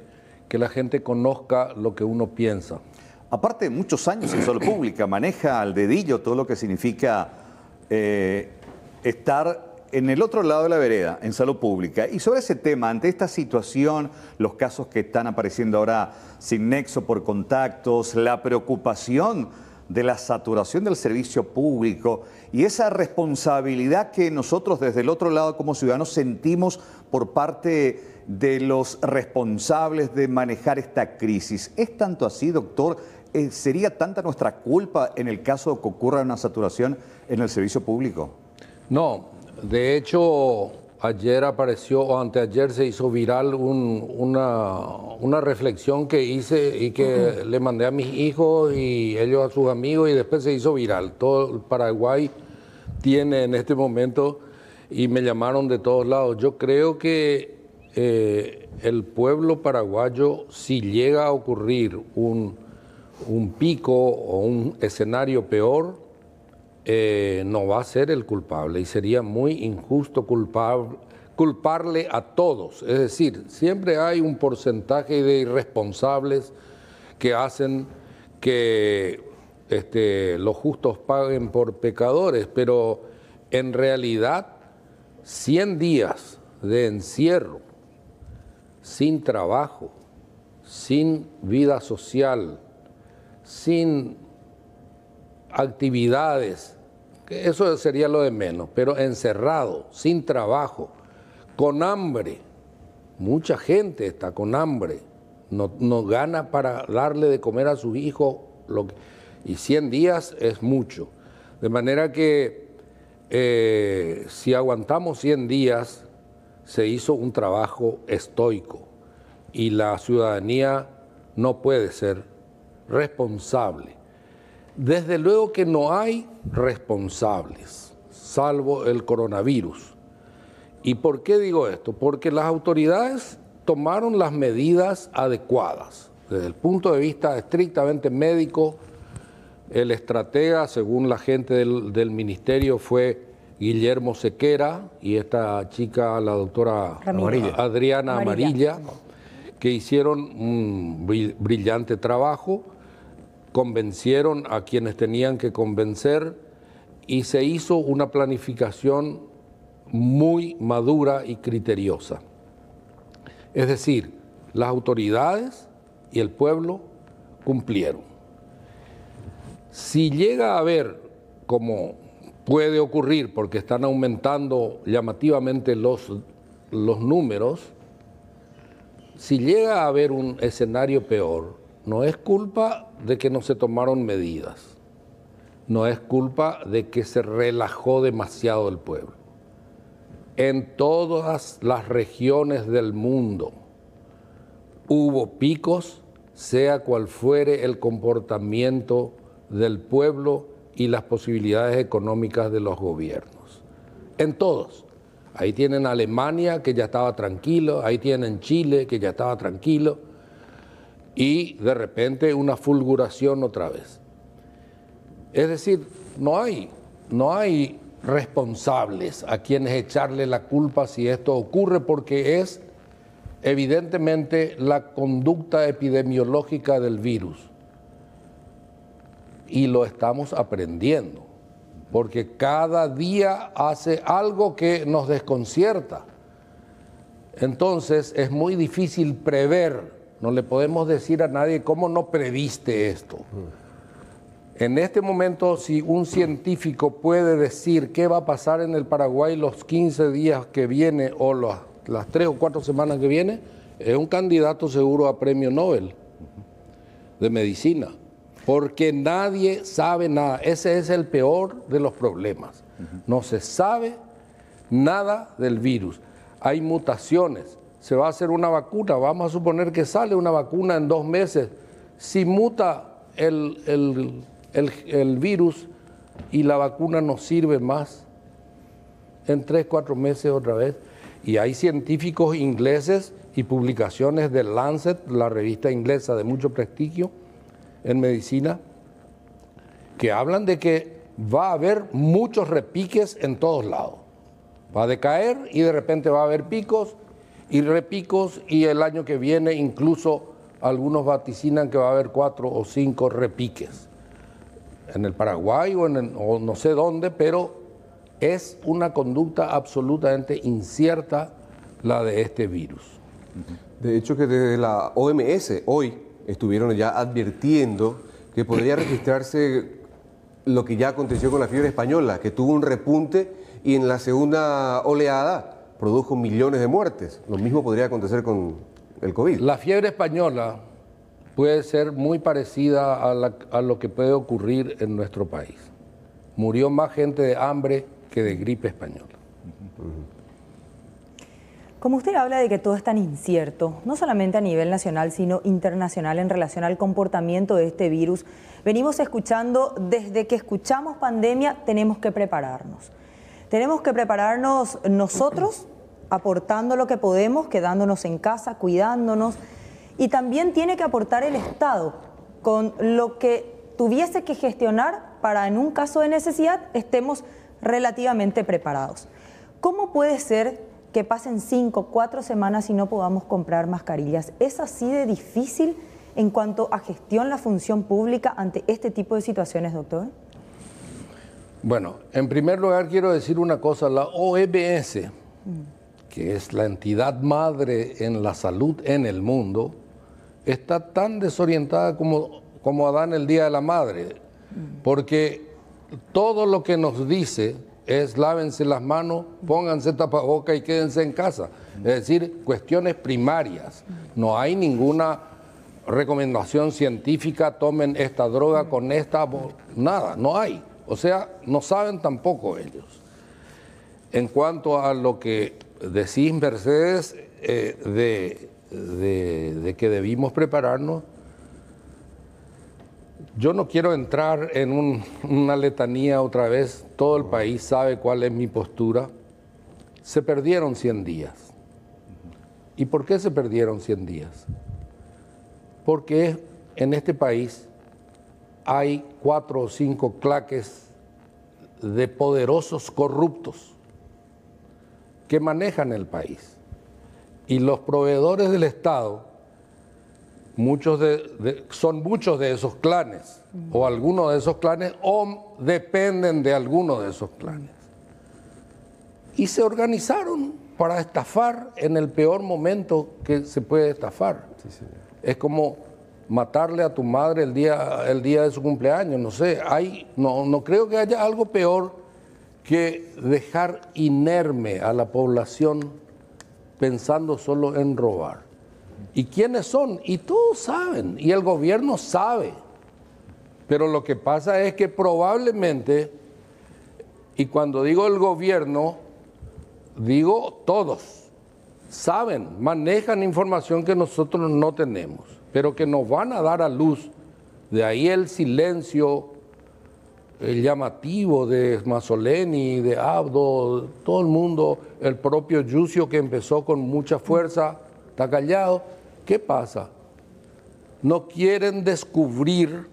que la gente conozca lo que uno piensa. Aparte muchos años en salud pública, maneja al dedillo todo lo que significa eh, estar en el otro lado de la vereda, en salud pública. Y sobre ese tema, ante esta situación, los casos que están apareciendo ahora sin nexo por contactos, la preocupación de la saturación del servicio público y esa responsabilidad que nosotros desde el otro lado como ciudadanos sentimos por parte de los responsables de manejar esta crisis. ¿Es tanto así, doctor? Eh, ¿Sería tanta nuestra culpa en el caso de que ocurra una saturación en el servicio público? No, de hecho, ayer apareció, o anteayer se hizo viral un- una, una reflexión que hice y que le mandé a mis hijos y ellos a sus amigos y después se hizo viral. Todo el Paraguay tiene en este momento y me llamaron de todos lados. Yo creo que eh, el pueblo paraguayo, si llega a ocurrir un, un pico o un escenario peor, eh, no va a ser el culpable y sería muy injusto culpar- culparle a todos. Es decir, siempre hay un porcentaje de irresponsables que hacen que este, los justos paguen por pecadores, pero en realidad 100 días de encierro, sin trabajo, sin vida social, sin actividades, eso sería lo de menos, pero encerrado, sin trabajo, con hambre. Mucha gente está con hambre, no, no gana para darle de comer a sus hijos, lo que- y 100 días es mucho. De manera que eh, si aguantamos 100 días, se hizo un trabajo estoico y la ciudadanía no puede ser responsable. Desde luego que no hay responsables, salvo el coronavirus. ¿Y por qué digo esto? Porque las autoridades tomaron las medidas adecuadas. Desde el punto de vista estrictamente médico, el estratega, según la gente del, del ministerio, fue Guillermo Sequera y esta chica, la doctora Ramírez. Adriana Amarilla. Amarilla, que hicieron un brill- brillante trabajo, convencieron a quienes tenían que convencer y se hizo una planificación muy madura y criteriosa. Es decir, las autoridades y el pueblo cumplieron. Si llega a haber, como puede ocurrir, porque están aumentando llamativamente los, los números, si llega a haber un escenario peor, no es culpa de que no se tomaron medidas, no es culpa de que se relajó demasiado el pueblo. En todas las regiones del mundo hubo picos, sea cual fuere el comportamiento del pueblo y las posibilidades económicas de los gobiernos. En todos. Ahí tienen Alemania, que ya estaba tranquilo, ahí tienen Chile, que ya estaba tranquilo, y de repente una fulguración otra vez. Es decir, no hay, no hay responsables a quienes echarle la culpa si esto ocurre, porque es evidentemente la conducta epidemiológica del virus. Y lo estamos aprendiendo, porque cada día hace algo que nos desconcierta. Entonces es muy difícil prever, no le podemos decir a nadie cómo no previste esto. En este momento, si un científico puede decir qué va a pasar en el Paraguay los 15 días que viene o las, las 3 o 4 semanas que viene, es un candidato seguro a premio Nobel de medicina, porque nadie sabe nada. Ese es el peor de los problemas. No se sabe nada del virus. Hay mutaciones. Se va a hacer una vacuna. Vamos a suponer que sale una vacuna en dos meses. Si muta el, el- el- el virus y la vacuna no sirve más, en tres, cuatro meses otra vez. Y hay científicos ingleses y publicaciones de Lancet, la revista inglesa de mucho prestigio en medicina, que hablan de que va a haber muchos repiques en todos lados. Va a decaer y de repente va a haber picos y repicos y el año que viene incluso algunos vaticinan que va a haber cuatro o cinco repiques. En el Paraguay o, en el- no sé dónde, pero es una conducta absolutamente incierta la de este virus. De hecho, que desde la OMS hoy estuvieron ya advirtiendo que podría registrarse lo que ya aconteció con la fiebre española, que tuvo un repunte y en la segunda oleada produjo millones de muertes. Lo mismo podría acontecer con el COVID. La fiebre española puede ser muy parecida a, la- a lo que puede ocurrir en nuestro país. Murió más gente de hambre que de gripe española. Como usted habla de que todo es tan incierto, no solamente a nivel nacional, sino internacional en relación al comportamiento de este virus, venimos escuchando desde que escuchamos pandemia, tenemos que prepararnos. Tenemos que prepararnos nosotros, aportando lo que podemos, quedándonos en casa, cuidándonos, y también tiene que aportar el Estado con lo que tuviese que gestionar para en un caso de necesidad estemos relativamente preparados. ¿Cómo puede ser que pasen cinco, cuatro semanas y no podamos comprar mascarillas? ¿Es así de difícil en cuanto a gestión la función pública ante este tipo de situaciones, doctor? Bueno, en primer lugar quiero decir una cosa, la OMS, que es la entidad madre en la salud en el mundo, está tan desorientada como, como Adán el Día de la Madre, porque todo lo que nos dice es lávense las manos, pónganse tapaboca y quédense en casa. Es decir, cuestiones primarias. No hay ninguna recomendación científica, tomen esta droga con esta, nada, no hay. O sea, no saben tampoco ellos. En cuanto a lo que decís, Mercedes, eh, de- de que debimos prepararnos, yo no quiero entrar en un- una letanía otra vez, todo el país sabe cuál es mi postura. Se perdieron 100 días. ¿Y por qué se perdieron 100 días? Porque en este país hay cuatro o cinco claques de poderosos corruptos que manejan el país. Y los proveedores del Estado, muchos de, de- son muchos de esos clanes, o algunos de esos clanes, o dependen de alguno de esos clanes. Y se organizaron para estafar en el peor momento que se puede estafar. Es como matarle a tu madre el día, el día de su cumpleaños, no sé, hay, no, no creo que haya algo peor que dejar inerme a la población pensando solo en robar. ¿Y quiénes son? Y todos saben, y el gobierno sabe. Pero lo que pasa es que probablemente, y cuando digo el gobierno, digo todos, saben, manejan información que nosotros no tenemos, pero que nos van a dar a luz. De ahí el silencio, el llamativo de Mazzoleni, de Abdo, todo el mundo, el propio Yucio que empezó con mucha fuerza, está callado. ¿Qué pasa? No quieren descubrir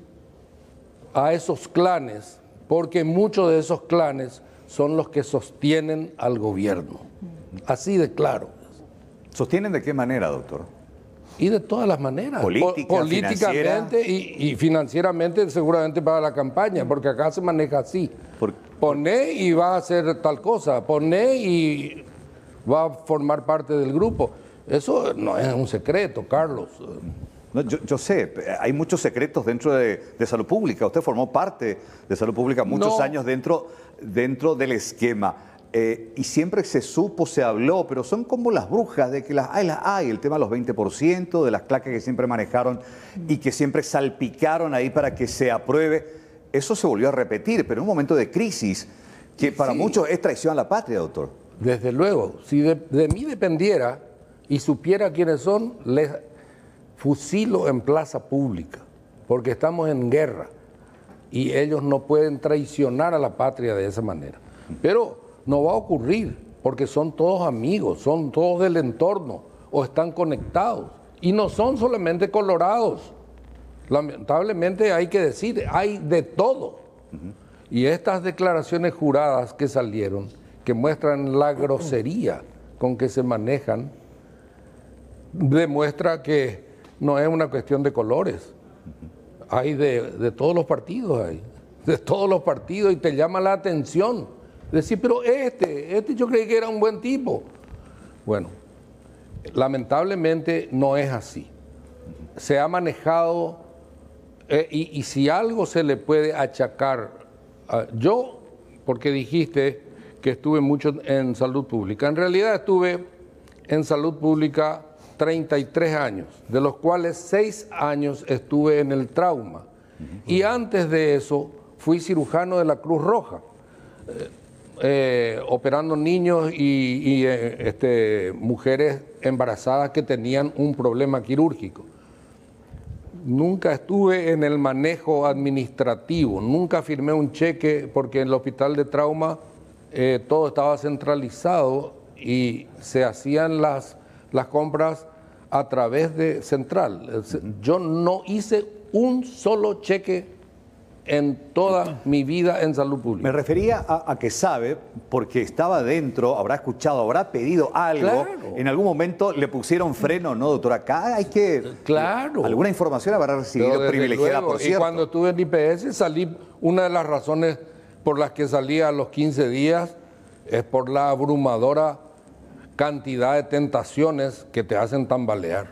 a esos clanes, porque muchos de esos clanes son los que sostienen al gobierno. Así de claro. ¿Sostienen de qué manera, doctor? Y de todas las maneras. Política, Po- políticamente y, y financieramente seguramente para la campaña, porque acá se maneja así. Poné y va a hacer tal cosa, poné y va a formar parte del grupo. Eso no es un secreto, Carlos. No, yo, yo sé, hay muchos secretos dentro de, de salud pública. Usted formó parte de salud pública muchos No. años dentro, dentro del esquema. Eh, y siempre se supo, se habló, pero son como las brujas de que las hay, las hay. El tema de los 20%, de las claques que siempre manejaron y que siempre salpicaron ahí para que se apruebe. Eso se volvió a repetir, pero en un momento de crisis que para muchos es traición a la patria, doctor. Desde luego, si de, de mí dependiera y supiera quiénes son, les fusilo en plaza pública, porque estamos en guerra y ellos no pueden traicionar a la patria de esa manera. Pero no va a ocurrir, porque son todos amigos, son todos del entorno o están conectados. Y no son solamente colorados. Lamentablemente hay que decir, hay de todo. Y estas declaraciones juradas que salieron, que muestran la grosería con que se manejan, demuestra que no es una cuestión de colores. Hay de, todos los partidos, hay. De todos los partidos y te llama la atención. Decir, pero este, este yo creí que era un buen tipo. Bueno, lamentablemente no es así. Se ha manejado, eh, y, si algo se le puede achacar, a- yo, porque dijiste que estuve mucho en salud pública, en realidad estuve en salud pública 33 años, de los cuales 6 años estuve en el trauma. Y antes de eso fui cirujano de la Cruz Roja, eh, eh, operando niños y, eh, este, mujeres embarazadas que tenían un problema quirúrgico. Nunca estuve en el manejo administrativo, nunca firmé un cheque porque en el hospital de trauma todo estaba centralizado y se hacían las compras a través de Central. Yo no hice un solo cheque en toda mi vida en salud pública. Me refería a, a que sabe, porque estaba dentro, habrá escuchado, habrá pedido algo. Claro. En algún momento le pusieron freno, ¿no, doctor? Acá hay que. Claro. Alguna información habrá recibido privilegiada, luego, por Y cierto. cuando estuve en IPS salí, una de las razones por las que salí a los 15 días es por la abrumadora cantidad de tentaciones que te hacen tambalear.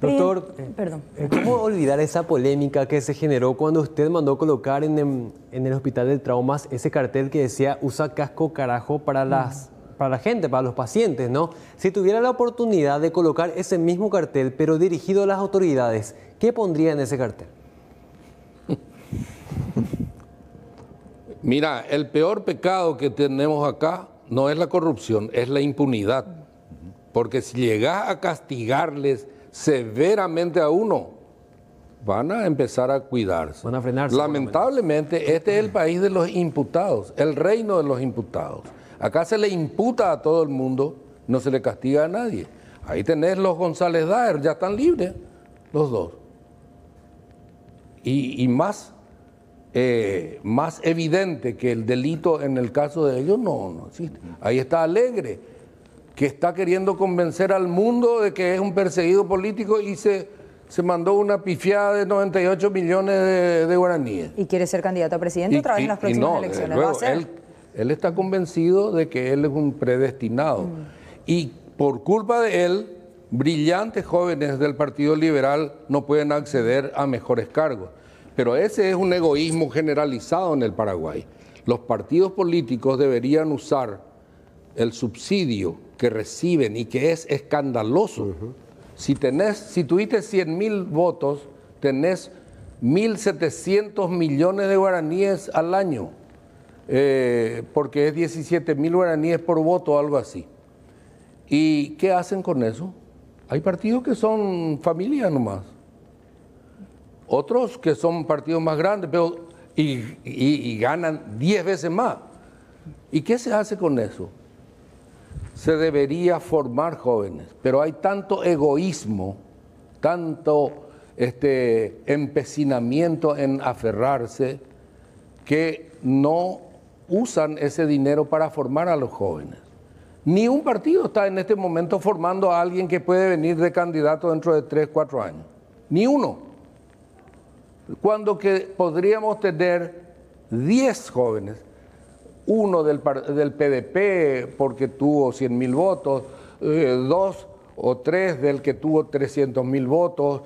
Doctor, Perdón. eh, ¿cómo olvidar esa polémica que se generó cuando usted mandó colocar en, em- en el Hospital del Traumas ese cartel que decía usa casco carajo para, las, para la gente, para los pacientes, ¿no? Si tuviera la oportunidad de colocar ese mismo cartel, pero dirigido a las autoridades, ¿qué pondría en ese cartel? Mira, el peor pecado que tenemos acá no es la corrupción, es la impunidad. Porque si llegas a castigarles severamente a uno, van a empezar a cuidarse. Van a frenarse. Lamentablemente, este es el país de los imputados, el reino de los imputados. Acá se le imputa a todo el mundo, no se le castiga a nadie. Ahí tenés los González Daer, ya están libres, los dos. Y, y más, eh, más evidente que el delito en el caso de ellos, no, no existe. Ahí está Alegre, que está queriendo convencer al mundo de que es un perseguido político y se, se mandó una pifiada de 98 millones de, de guaraníes. ¿Y quiere ser candidato a presidente otra vez en las próximas no, elecciones? luego, ¿Va a ser? Él, él está convencido de que él es un predestinado. Mm. Y por culpa de él, brillantes jóvenes del Partido Liberal no pueden acceder a mejores cargos. Pero ese es un egoísmo generalizado en el Paraguay. Los partidos políticos deberían usar el subsidio que reciben y que es escandaloso. Si tenés, si tuviste 100 mil votos, tenés 1.700 millones de guaraníes al año, eh, porque es 17 mil guaraníes por voto o algo así. ¿Y qué hacen con eso? Hay partidos que son familia nomás. Otros que son partidos más grandes, pero y, y- y ganan 10 veces más. ¿Y qué se hace con eso? Se debería formar jóvenes, pero hay tanto egoísmo, tanto este, empecinamiento en aferrarse, que no usan ese dinero para formar a los jóvenes. Ni un partido está en este momento formando a alguien que puede venir de candidato dentro de 3, 4 años. Ni uno. Cuando que podríamos tener 10 jóvenes, uno del, del PDP porque tuvo 100 mil votos, eh, dos o tres del que tuvo 300 mil votos,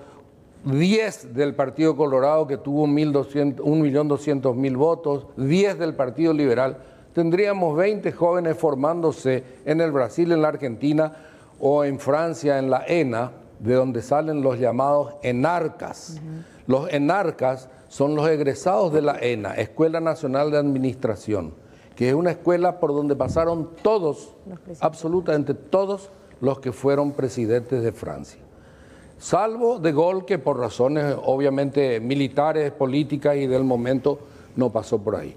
10 del Partido Colorado que tuvo 1.200 1.200.000 votos, 10 del Partido Liberal. Tendríamos 20 jóvenes formándose en el Brasil, en la Argentina o en Francia, en la ENA, de donde salen los llamados enarcas. Los enarcas son los egresados de la ENA, Escuela Nacional de Administración, que es una escuela por donde pasaron todos, absolutamente todos los que fueron presidentes de Francia. Salvo de Gaulle, que por razones obviamente militares, políticas y del momento no pasó por ahí.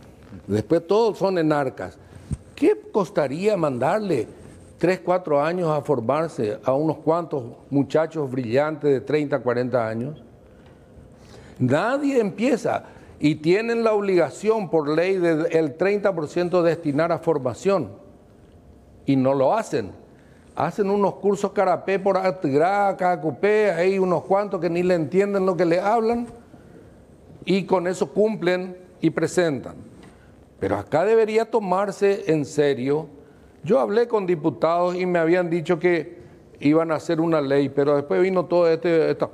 Después todos son enarcas. ¿Qué costaría mandarle tres, cuatro años a formarse a unos cuantos muchachos brillantes de 30, 40 años? Nadie empieza y tienen la obligación por ley del 30% destinar a formación y no lo hacen. Hacen unos cursos carapé por Atigrá, Cacupé, hay unos cuantos que ni le entienden lo que le hablan y con eso cumplen y presentan. Pero acá debería tomarse en serio. Yo hablé con diputados y me habían dicho que iban a hacer una ley, pero después vino toda este, esta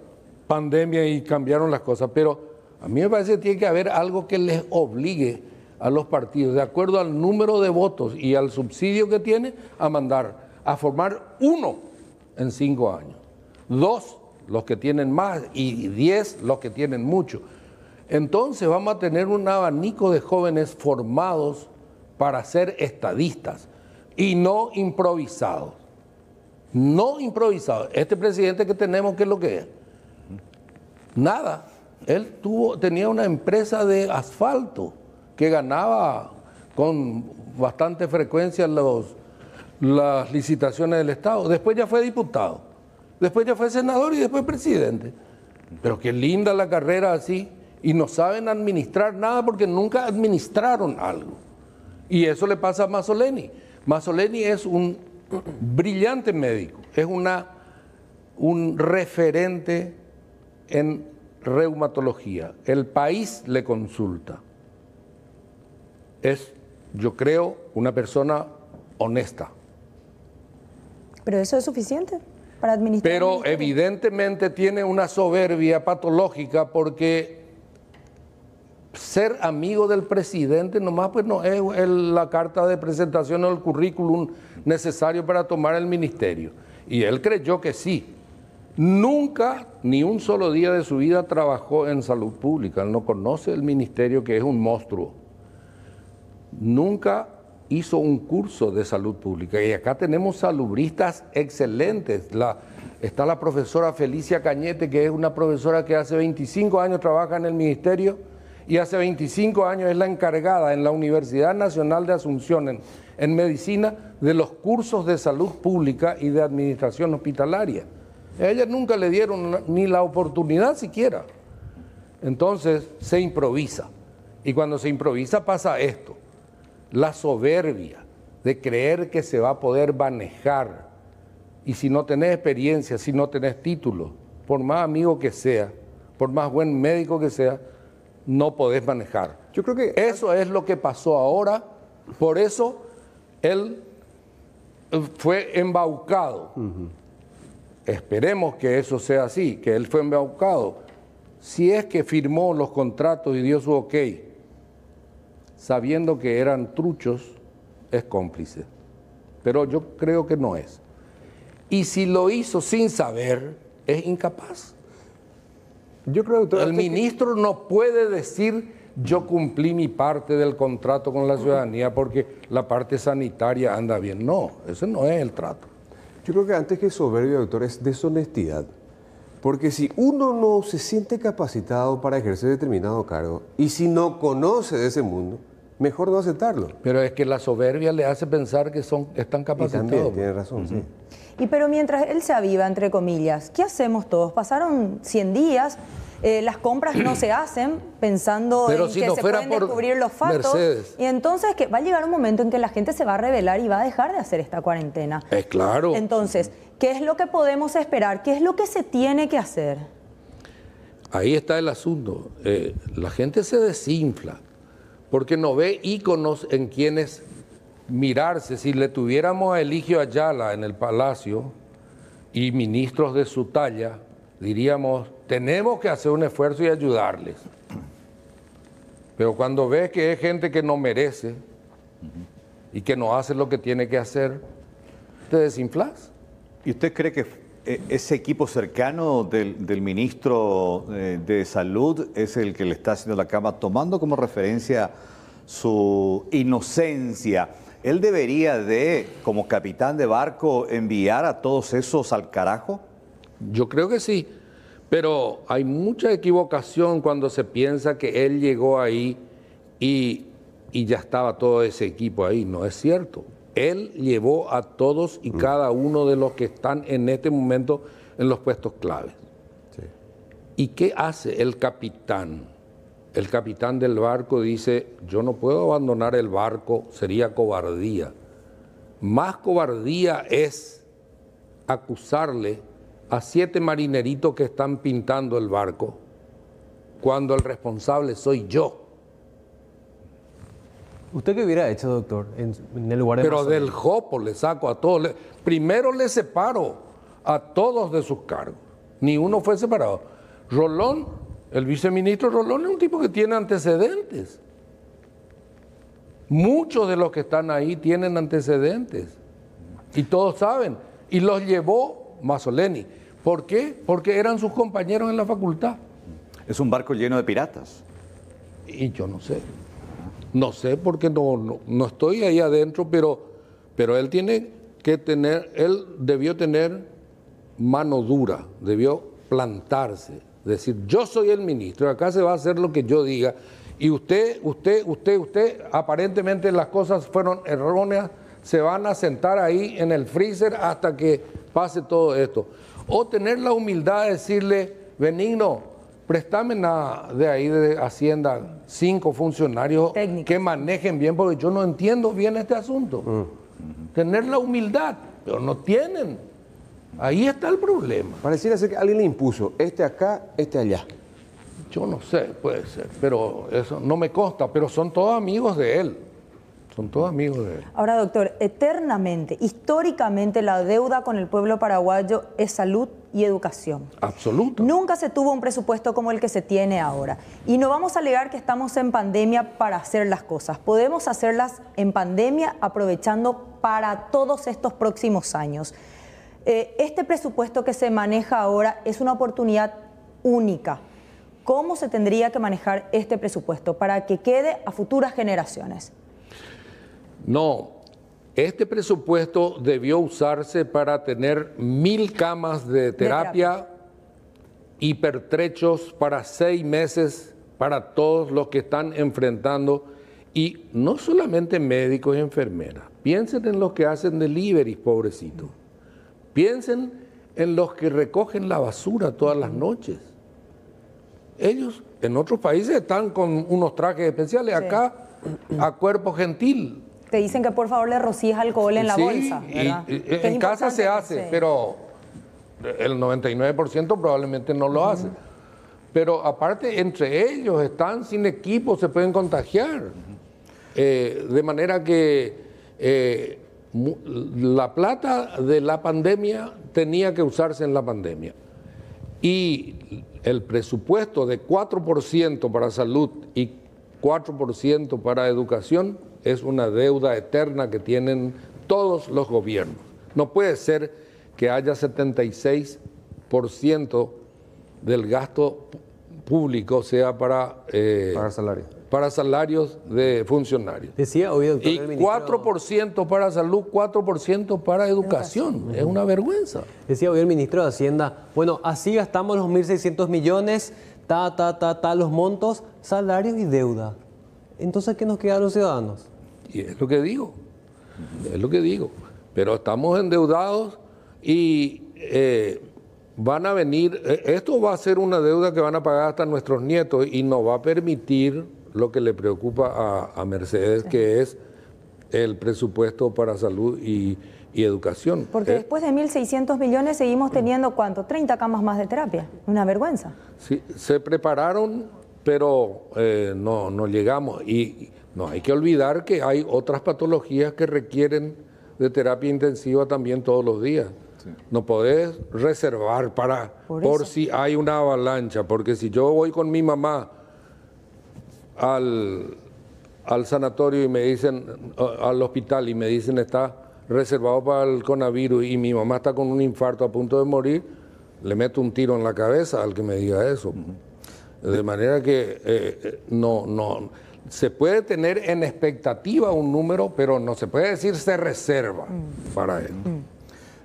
pandemia y cambiaron las cosas. Pero a mí me parece que tiene que haber algo que les obligue a los partidos, de acuerdo al número de votos y al subsidio que tiene, a mandar a formar uno en cinco años, dos los que tienen más y diez los que tienen mucho. Entonces vamos a tener un abanico de jóvenes formados para ser estadistas y no improvisados. No improvisados. Este presidente que tenemos, ¿qué es lo que es? Nada. Él tuvo, tenía una empresa de asfalto que ganaba con bastante frecuencia las licitaciones del Estado. Después ya fue diputado, después ya fue senador y después presidente. Pero qué linda la carrera así. Y no saben administrar nada porque nunca administraron algo. Y eso le pasa a Mazzoleni. Mazzoleni es un brillante médico, es una, un referente en reumatología. El país le consulta. Es, yo creo, una persona honesta. ¿Pero eso es suficiente para administrar? Pero evidentemente tiene una soberbia patológica porque ser amigo del presidente nomás pues no es la carta de presentación o el currículum necesario para tomar el ministerio. Y él creyó que sí. Nunca, ni un solo día de su vida trabajó en salud pública. Él no conoce el ministerio que es un monstruo. Nunca hizo un curso de salud pública. Y acá tenemos salubristas excelentes. Está la profesora Felicia Cañete, que es una profesora que hace 25 años trabaja en el ministerio y hace 25 años es la encargada en la Universidad Nacional de Asunción en medicina de los cursos de salud pública y de administración hospitalaria. A ella nunca le dieron ni la oportunidad siquiera. Entonces se improvisa. Y cuando se improvisa pasa esto. La soberbia de creer que se va a poder manejar. Y si no tenés experiencia, si no tenés título, por más amigo que sea, por más buen médico que sea, no podés manejar. Yo creo que eso es lo que pasó ahora. Por eso él fue embaucado. Esperemos que eso sea así, que él fue embaucado. Si es que firmó los contratos y dio su ok, sabiendo que eran truchos, es cómplice. Pero yo creo que no es. Y si lo hizo sin saber, es incapaz. Yo creo que el ministro no puede decir yo cumplí mi parte del contrato con la ciudadanía porque la parte sanitaria anda bien. No, ese no es el trato. Yo creo que antes que soberbia, doctor, es deshonestidad. Porque si uno no se siente capacitado para ejercer determinado cargo y si no conoce de ese mundo, mejor no aceptarlo. Pero es que la soberbia le hace pensar que son, están capacitados. también, tiene razón, sí. Y pero mientras él se aviva, entre comillas, ¿qué hacemos todos? Pasaron 100 días, eh, las compras no se hacen pensando en que se pueden descubrir los fatos. Y entonces que va a llegar un momento en que la gente se va a rebelar y va a dejar de hacer esta cuarentena. Es claro. Entonces, ¿qué es lo que podemos esperar? ¿Qué es lo que se tiene que hacer? Ahí está el asunto. Eh, la gente se desinfla porque no ve íconos en quienes mirarse. Si le tuviéramos a Eligio Ayala en el palacio y ministros de su talla, diríamos, tenemos que hacer un esfuerzo y ayudarles. Pero cuando ves que hay gente que no merece y que no hace lo que tiene que hacer, te desinflas. ¿Y usted cree que eh, ese equipo cercano del, ministro eh, de Salud es el que le está haciendo la cama, tomando como referencia su inocencia. ¿Él debería de, como capitán de barco, enviar a todos esos al carajo? Yo creo que sí, pero hay mucha equivocación cuando se piensa que él llegó ahí y, y ya estaba todo ese equipo ahí. No es cierto. Él llevó a todos y cada uno de los que están en este momento en los puestos claves. ¿Y qué hace el capitán? El capitán del barco dice, yo no puedo abandonar el barco, sería cobardía. Más cobardía es acusarle a siete marineritos que están pintando el barco cuando el responsable soy yo. ¿Usted qué hubiera hecho, doctor, en, en el lugar de Pero del jopo le saco a todos. le- primero le separo a todos de sus cargos. Ni uno fue separado. Rolón, el viceministro Rolón es un tipo que tiene antecedentes. Muchos de los que están ahí tienen antecedentes. Y todos saben. Y los llevó Mazzoleni. ¿Por qué? Porque eran sus compañeros en la facultad. Es un barco lleno de piratas. Y yo no sé. No sé porque no, no, no estoy ahí adentro, pero, pero él tiene que tener, él debió tener mano dura, debió plantarse, decir, yo soy el ministro, acá se va a hacer lo que yo diga, y usted, usted, usted, usted, aparentemente las cosas fueron erróneas, se van a sentar ahí en el freezer hasta que pase todo esto. O tener la humildad de decirle, Benigno, préstame na- de ahí de Hacienda cinco funcionarios que manejen bien, porque yo no entiendo bien este asunto. Tener la humildad, pero no tienen. Ahí está el problema. Pareciera ser que alguien le impuso, este acá, este allá. Yo no sé, puede ser, pero eso no me consta, pero son todos amigos de él. Son todos amigos de él. Ahora, doctor, eternamente, históricamente, la deuda con el pueblo paraguayo es salud y educación. Absoluto. Nunca se tuvo un presupuesto como el que se tiene ahora. Y no vamos a alegar que estamos en pandemia para hacer las cosas. Podemos hacerlas en pandemia aprovechando para todos estos próximos años. Eh, este presupuesto que se maneja ahora es una oportunidad única. ¿Cómo se tendría que manejar este presupuesto para que quede a futuras generaciones? No, este presupuesto debió usarse para tener mil camas de terapia, hipertrechos para seis meses para todos los que están enfrentando, y no solamente médicos y enfermeras. Piensen en los que hacen deliveries, pobrecitos. Piensen en los que recogen la basura todas las noches. Ellos en otros países están con unos trajes especiales, acá a cuerpo gentil. Te dicen que por favor le rocíes alcohol en la Sí, bolsa, en casa se hace, sí. pero el 99% probablemente no lo hace. Pero aparte, entre ellos están sin equipo, se pueden contagiar. Eh, de manera que eh, la plata de la pandemia tenía que usarse en la pandemia. Y el presupuesto de 4% para salud y 4% para educación es una deuda eterna que tienen todos los gobiernos. No puede ser que haya 76% del gasto público sea para, para salarios de funcionarios. Decía hoy, doctor, Y el ministro- 4% para salud, 4% para educación. Es una vergüenza. Decía hoy el ministro de Hacienda, bueno, así gastamos los 1.600 millones, ta, ta, ta, ta, los montos, salarios y deuda. Entonces, ¿qué nos queda a los ciudadanos? Y es lo que digo, es lo que digo. Pero estamos endeudados y eh, van a venir, eh, esto va a ser una deuda que van a pagar hasta nuestros nietos y nos va a permitir lo que le preocupa a, a Mercedes, que es el presupuesto para salud y, y educación. Porque Eh, después de 1.600 millones seguimos teniendo, ¿cuánto? 30 camas más de terapia. Una vergüenza. Sí, se prepararon, pero eh, no, no llegamos. Y no hay que olvidar que hay otras patologías que requieren de terapia intensiva también todos los días. No podés reservar para Por si hay una avalancha, porque si yo voy con mi mamá al, al sanatorio y me dicen, al hospital y me dicen está reservado para el coronavirus y mi mamá está con un infarto a punto de morir, le meto un tiro en la cabeza al que me diga eso. De manera que eh, eh, no, no, se puede tener en expectativa un número, pero no se puede decir se reserva para él.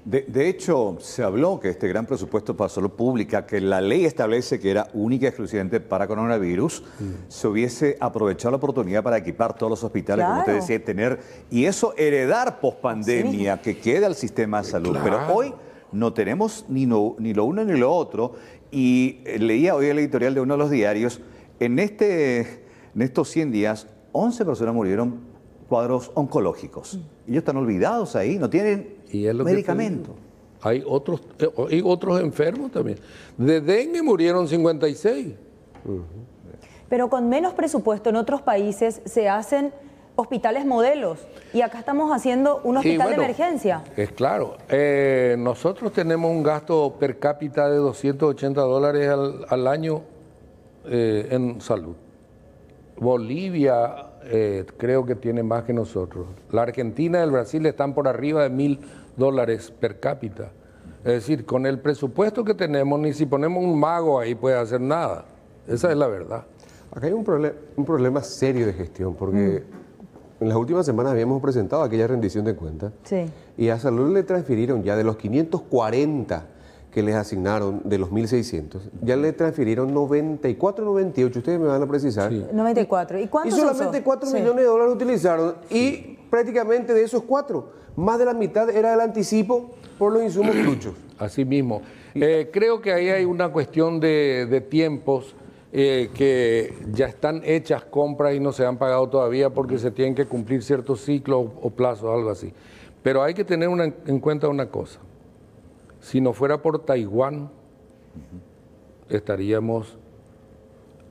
De, de hecho, se habló que este gran presupuesto para salud pública, que la ley establece que era única y exclusivamente para coronavirus, se hubiese aprovechado la oportunidad para equipar todos los hospitales, como usted decía, tener, y eso heredar post pandemia, que quede al sistema de salud. Pero hoy no tenemos ni, no- ni lo uno ni lo otro, y eh, leía hoy el editorial de uno de los diarios, en, este, en estos 100 días, 11 personas murieron cuadros oncológicos. Ellos están olvidados ahí, no tienen Y es lo que te medicamento. Hay otros, eh, hay otros enfermos también. De dengue murieron 56. Pero con menos presupuesto en otros países se hacen hospitales modelos y acá estamos haciendo un hospital bueno, de emergencia. Es claro. Eh, nosotros tenemos un gasto per cápita de 280 dólares al, al año eh, en salud. Bolivia eh, creo que tiene más que nosotros. La Argentina y el Brasil están por arriba de mil dólares per cápita. Es decir, con el presupuesto que tenemos, ni si ponemos un mago ahí puede hacer nada. Esa es la verdad. Acá hay un, un problema serio de gestión, porque en las últimas semanas habíamos presentado aquella rendición de cuentas Sí. y a Salud le transfirieron ya de los 540 que les asignaron de los 1.600, ya le transfirieron 94, 98, ustedes me van a precisar. 94. ¿Y Y cuántos se solamente usó? 4 Sí. millones de dólares utilizaron y prácticamente de esos 4, más de la mitad era el anticipo por los insumos truchos. Así mismo. Eh, creo que ahí hay una cuestión de, de tiempos eh, que ya están hechas compras y no se han pagado todavía porque se tienen que cumplir ciertos ciclos o, o plazos, algo así. Pero hay que tener una- en cuenta una cosa. Si no fuera por Taiwán, estaríamos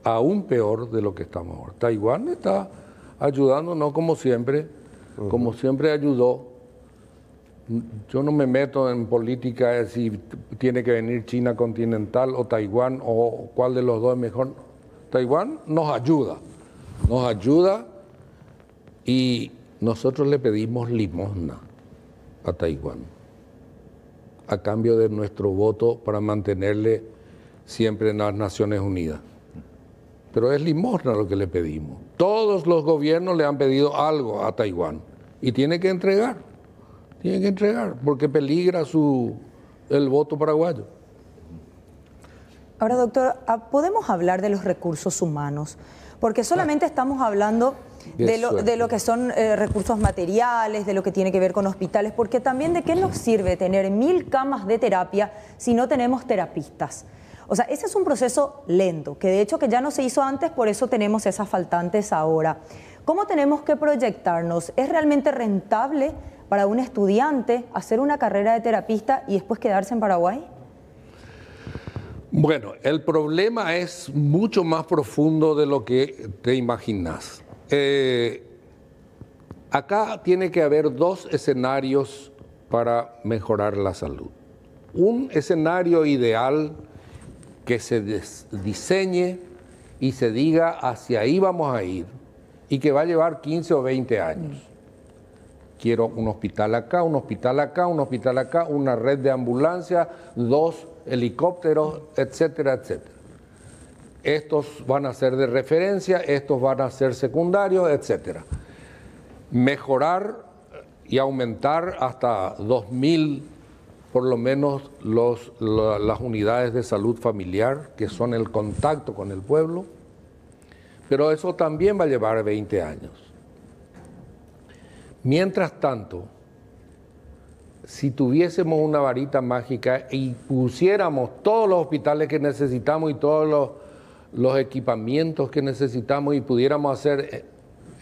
aún peor de lo que estamos ahora. Taiwán está ayudándonos como siempre, como siempre ayudó. Yo no me meto en política si tiene que venir China continental o Taiwán o cuál de los dos es mejor. Taiwán nos ayuda, nos ayuda y nosotros le pedimos limosna a Taiwán a cambio de nuestro voto para mantenerle siempre en las Naciones Unidas. Pero es limosna lo que le pedimos. Todos los gobiernos le han pedido algo a Taiwán y tiene que entregar, tiene que entregar porque peligra su, el voto paraguayo. Ahora, doctor, ah, ¿podemos hablar de los recursos humanos? Porque solamente estamos hablando de lo, de lo que son eh, recursos materiales, de lo que tiene que ver con hospitales, porque también de qué nos sirve tener mil camas de terapia si no tenemos terapistas. O sea, ese es un proceso lento, que de hecho que ya no se hizo antes, por eso tenemos esas faltantes ahora. ¿Cómo tenemos que proyectarnos? ¿Es realmente rentable para un estudiante hacer una carrera de terapista y después quedarse en Paraguay? Bueno, el problema es mucho más profundo de lo que te imaginas. Eh, acá tiene que haber dos escenarios para mejorar la salud. Un escenario ideal que se diseñe y se diga hacia ahí vamos a ir y que va a llevar 15 o 20 años. Quiero un hospital acá, un hospital acá, un hospital acá, una red de ambulancia, dos helicópteros, etcétera, etcétera. Estos van a ser de referencia, estos van a ser secundarios, etcétera. Mejorar y aumentar hasta 2.000 por lo menos las unidades de salud familiar, que son el contacto con el pueblo, pero eso también va a llevar 20 años. Mientras tanto, si tuviésemos una varita mágica y pusiéramos todos los hospitales que necesitamos y todos los, los equipamientos que necesitamos y pudiéramos hacer eh,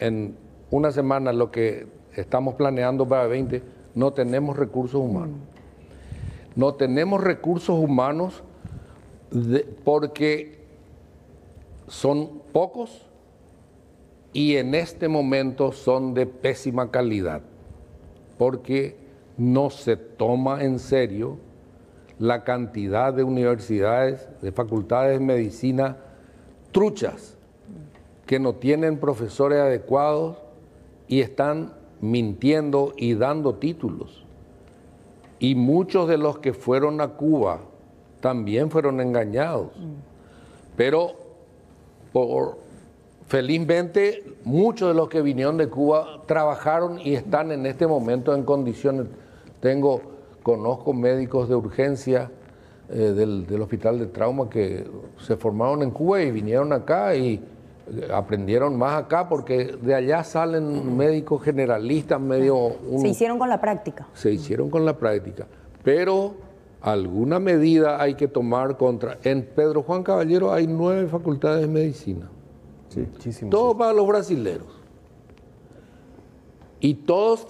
en una semana lo que estamos planeando para 20, no tenemos recursos humanos. No tenemos recursos humanos de- porque son pocos y en este momento son de pésima calidad, porque no se toma en serio la cantidad de universidades, de facultades de medicina truchas, que no tienen profesores adecuados y están mintiendo y dando títulos. Y muchos de los que fueron a Cuba también fueron engañados. Pero por felizmente muchos de los que vinieron de Cuba trabajaron y están en este momento en condiciones. Tengo, conozco médicos de urgencia eh, del, del hospital de trauma que se formaron en Cuba y vinieron acá y eh, aprendieron más acá porque de allá salen médicos generalistas medio... un- Se hicieron con la práctica. se hicieron con la práctica, pero alguna medida hay que tomar contra... En Pedro Juan Caballero hay nueve facultades de medicina. Todo para los brasileros. Y todos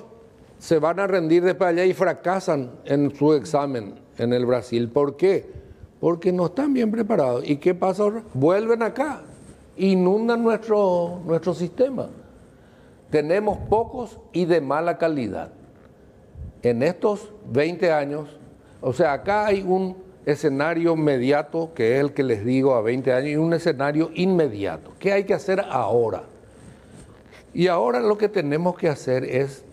se van a rendir de para allá y fracasan en su examen en el Brasil. ¿Por qué? Porque no están bien preparados. ¿Y qué pasa ahora? Vuelven acá, inundan nuestro, nuestro sistema. Tenemos pocos y de mala calidad. En estos 20 años, o sea, acá hay un escenario inmediato, que es el que les digo a 20 años, y un escenario inmediato. ¿Qué hay que hacer ahora? Y ahora lo que tenemos que hacer es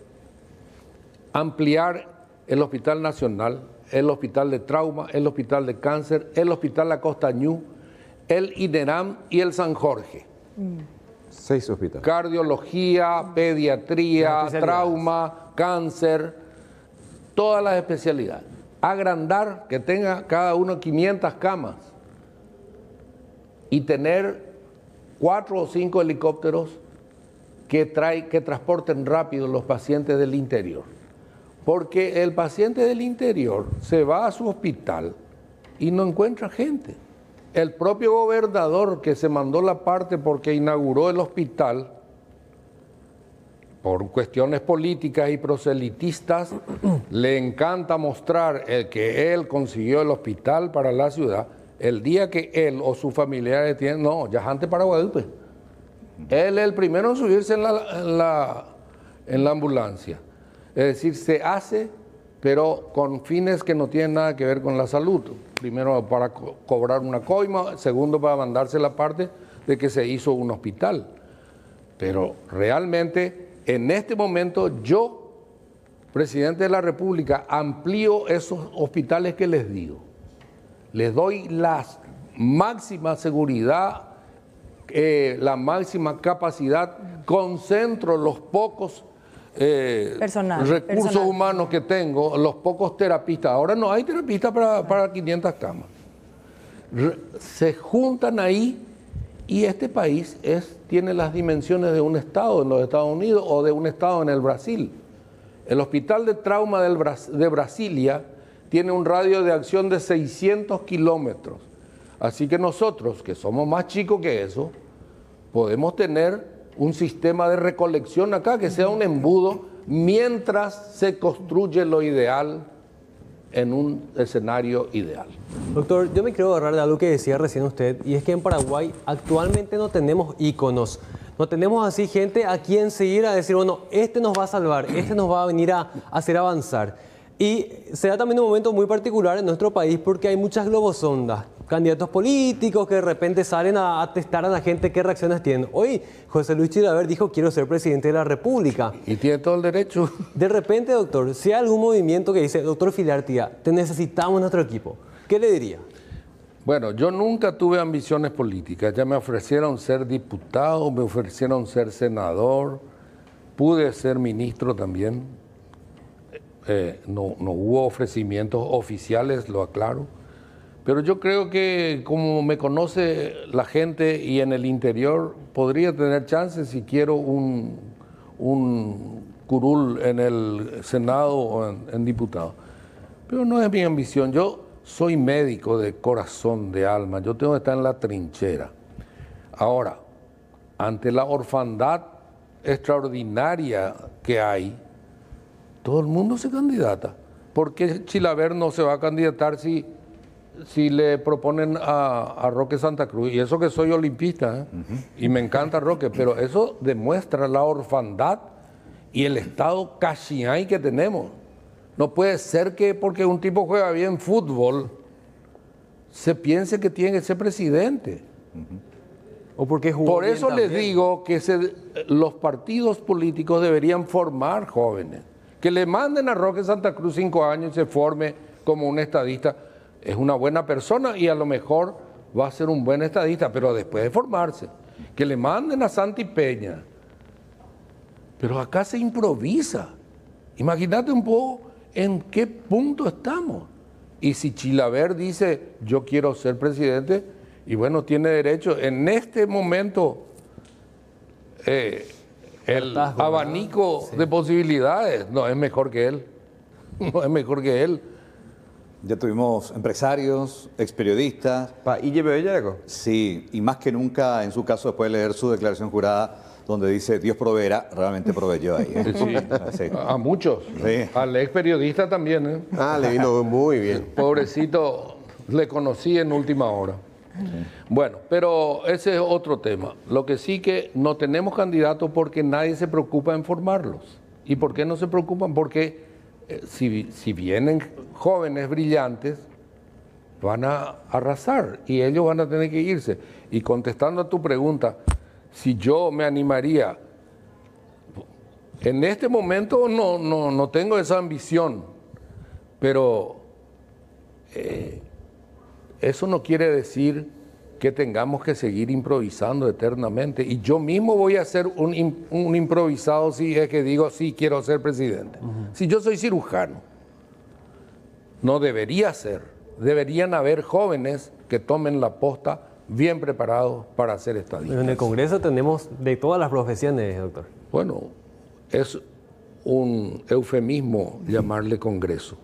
ampliar el Hospital Nacional, el Hospital de Trauma, el Hospital de Cáncer, el Hospital La Costa Ñu, el INERAM y el San Jorge. Seis hospitales. Cardiología, pediatría, trauma, cáncer, todas las especialidades. Agrandar, que tenga cada uno 500 camas y tener cuatro o cinco helicópteros que, que transporten rápido los pacientes del interior. Porque el paciente del interior se va a su hospital y no encuentra gente. El propio gobernador que se mandó la parte porque inauguró el hospital, por cuestiones políticas y proselitistas, le encanta mostrar el que él consiguió el hospital para la ciudad. El día que él o sus familiares tienen, no, ya es antes para Guadalupe. Él es el primero en subirse en la, en la, ambulancia. Es decir, se hace, pero con fines que no tienen nada que ver con la salud. Primero para co- cobrar una coima, segundo para mandarse la parte de que se hizo un hospital. Pero realmente, en este momento, yo, presidente de la República, amplío esos hospitales que les digo. Les doy la máxima seguridad, eh, la máxima capacidad, concentro los pocos eh, Personal, recursos personal. humanos que tengo, los pocos terapistas. Ahora no hay terapistas para, para 500 camas. Re- se juntan ahí y este país es, tiene las dimensiones de un estado en los Estados Unidos o de un estado en el Brasil. El Hospital de Trauma del de Brasilia tiene un radio de acción de 600 kilómetros. Así que nosotros, que somos más chicos que eso, podemos tener un sistema de recolección acá que sea un embudo mientras se construye lo ideal en un escenario ideal. Doctor, yo me quiero agarrar de algo que decía recién usted, y es que en Paraguay actualmente no tenemos íconos. No tenemos así gente a quien seguir a decir, bueno, este nos va a salvar, este nos va a venir a hacer avanzar. Y se da también un momento muy particular en nuestro país porque hay muchas globosondas, candidatos políticos que de repente salen a, a testar a la gente qué reacciones tienen. Hoy José Luis Chilaver dijo, quiero ser presidente de la República. Y tiene todo el derecho. De repente, doctor, si hay algún movimiento que dice, doctor Filartía, te necesitamos en nuestro equipo, ¿qué le diría? Bueno, yo nunca tuve ambiciones políticas. Ya me ofrecieron ser diputado, me ofrecieron ser senador, pude ser ministro también. Eh, no, no hubo ofrecimientos oficiales, lo aclaro. Pero yo creo que como me conoce la gente y en el interior, podría tener chances si quiero un, curul en el Senado o en, en diputado. Pero no es mi ambición. Yo soy médico de corazón, de alma. Yo tengo que estar en la trinchera. Ahora, ante la orfandad extraordinaria que hay, todo el mundo se candidata. ¿Por qué Chilaver no se va a candidatar si, si le proponen a, a Roque Santa Cruz? Y eso que soy olimpista, ¿eh? y me encanta Roque, pero eso demuestra la orfandad y el estado cachiay que tenemos. No puede ser que porque un tipo juega bien fútbol, se piense que tiene que ser presidente. O porque jugó Por eso les digo que se- los partidos políticos deberían formar jóvenes. Que le manden a Roque Santa Cruz cinco años y se forme como un estadista. Es una buena persona y a lo mejor va a ser un buen estadista, pero después de formarse, que le manden a Santi Peña. Pero acá se improvisa. Imagínate un poco en qué punto estamos. Y si Chilaver dice, yo quiero ser presidente, y bueno, tiene derecho, en este momento, eh, el abanico de posibilidades no es mejor que él. No es mejor que él. Ya tuvimos empresarios, ex periodistas. ¿Y Bellaco? Sí, y más que nunca, en su caso, después de leer su declaración jurada, donde dice Dios proveerá, realmente proveyó ahí. ¿eh? Sí, A muchos. Al ex periodista también. ¿eh? Ah, le vino muy bien. Pobrecito, le conocí en última hora. Bueno, pero ese es otro tema. Lo que sí que no tenemos candidatos porque nadie se preocupa en formarlos. ¿Y por qué no se preocupan? Porque si, si vienen jóvenes brillantes, van a arrasar y ellos van a tener que irse. Y contestando a tu pregunta, si yo me animaría, en este momento no, no, no tengo esa ambición, pero eh, eso no quiere decir que tengamos que seguir improvisando eternamente. Y yo mismo voy a ser un, un improvisado si es que digo, sí, quiero ser presidente. Si yo soy cirujano, no debería ser. Deberían haber jóvenes que tomen la posta bien preparados para hacer estadísticas. En el Congreso tenemos de todas las profesiones, doctor. Bueno, es un eufemismo llamarle Congreso.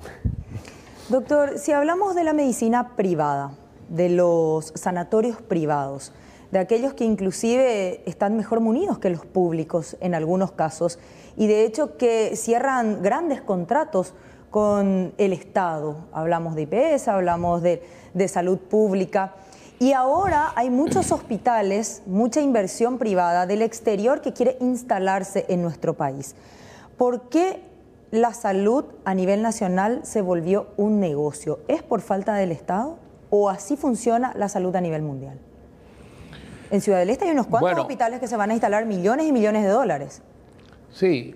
Doctor, si hablamos de la medicina privada, de los sanatorios privados, de aquellos que inclusive están mejor munidos que los públicos en algunos casos, y de hecho que cierran grandes contratos con el Estado. Hablamos de IPS, hablamos de, de salud pública. Y ahora hay muchos hospitales, mucha inversión privada del exterior que quiere instalarse en nuestro país. ¿Por qué la salud a nivel nacional se volvió un negocio? ¿Es por falta del Estado o así funciona la salud a nivel mundial? En Ciudad del Este hay unos cuantos Bueno. hospitales que se van a instalar millones y millones de dólares. Sí,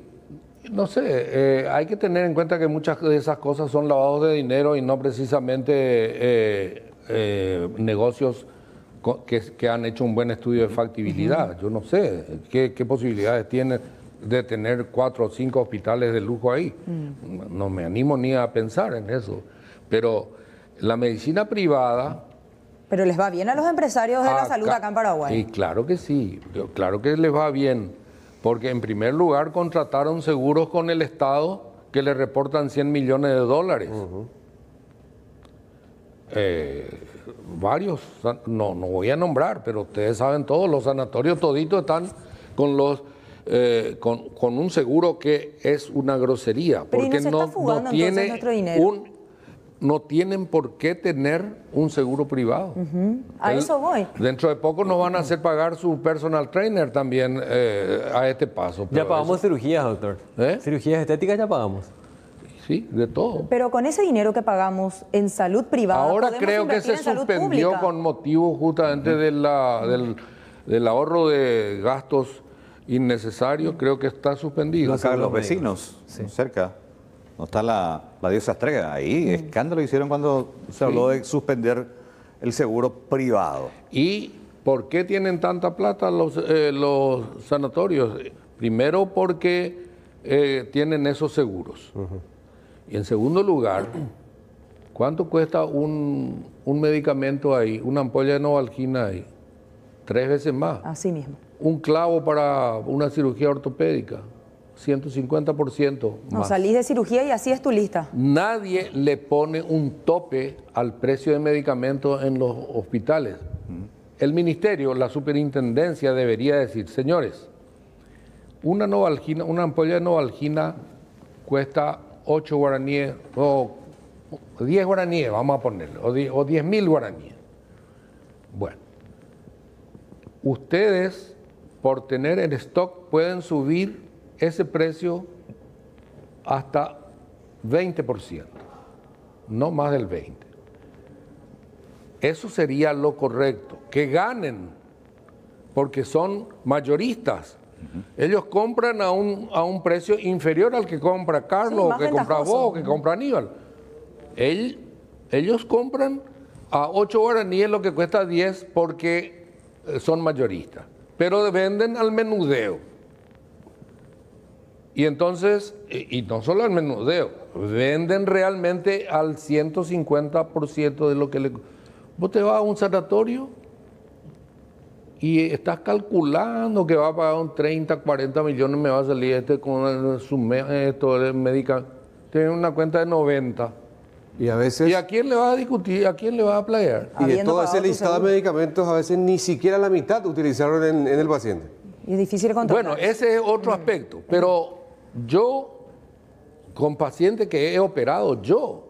no sé, eh, hay que tener en cuenta que muchas de esas cosas son lavados de dinero y no precisamente eh, eh, negocios que, que han hecho un buen estudio de factibilidad. Yo no sé qué, qué posibilidades tiene de tener cuatro o cinco hospitales de lujo ahí. No me animo ni a pensar en eso. Pero la medicina privada... Pero les va bien a los empresarios de la salud acá en Paraguay. Y claro que sí, claro que les va bien, porque en primer lugar contrataron seguros con el Estado que le reportan 100 millones de dólares. Eh, varios, no, no voy a nombrar, pero ustedes saben todos, los sanatorios toditos están con los eh, con, con un seguro que es una grosería, Pero ¿y no porque entonces nuestro dinero? un, no tienen por qué tener un seguro privado. A El- eso voy. Dentro de poco nos van a hacer pagar su personal trainer también eh, a este paso. Ya pagamos eso- cirugías, doctor. Cirugías estéticas ya pagamos. Sí, de todo. Pero con ese dinero que pagamos en salud privada. Ahora creo que se suspendió pública. con motivo justamente de la- del, del ahorro de gastos innecesarios. Creo que está suspendido. Acá los vecinos, cerca. No está la, la diosa estrella. Ahí, escándalo hicieron cuando se habló de suspender el seguro privado. ¿Y por qué tienen tanta plata los, eh, los sanatorios? Primero porque eh, tienen esos seguros. Y en segundo lugar, ¿cuánto cuesta un, un medicamento ahí, una ampolla de novalgina ahí? Tres veces más. Así mismo. Un clavo para una cirugía ortopédica, 150% No, más. salís de cirugía y así es tu lista. Nadie le pone un tope al precio de medicamentos en los hospitales. El ministerio, la superintendencia debería decir, señores, una novalgina, una ampolla de novalgina cuesta 8 guaraníes o 10 guaraníes, vamos a ponerle, o 10 o 10 mil guaraníes. Bueno, ustedes por tener en stock pueden subir ese precio hasta 20%, no más del 20%. Eso sería lo correcto, que ganen, porque son mayoristas. Ellos compran a un, a un precio inferior al que compra Carlos, Sí, que compra vos, o que compra Aníbal. Él- ellos compran A 8 guaraníes es lo que cuesta 10 porque eh, son mayoristas. Pero venden al menudeo. Y entonces, y, y no solo al menudeo, venden realmente al 150% de lo que le... Vos te vas a un sanatorio y estás calculando que va a pagar un 30, 40 millones, me va a salir este con su me- esto, el medicamento. Tiene una cuenta de 90. Y a veces... ¿Y a quién le vas a discutir? ¿A quién le vas a playar? Y de todo ese listado de medicamentos, a veces ni siquiera la mitad utilizaron en, en el paciente. Y es difícil controlar. Bueno, ese es otro aspecto. Pero yo, con pacientes que he operado, yo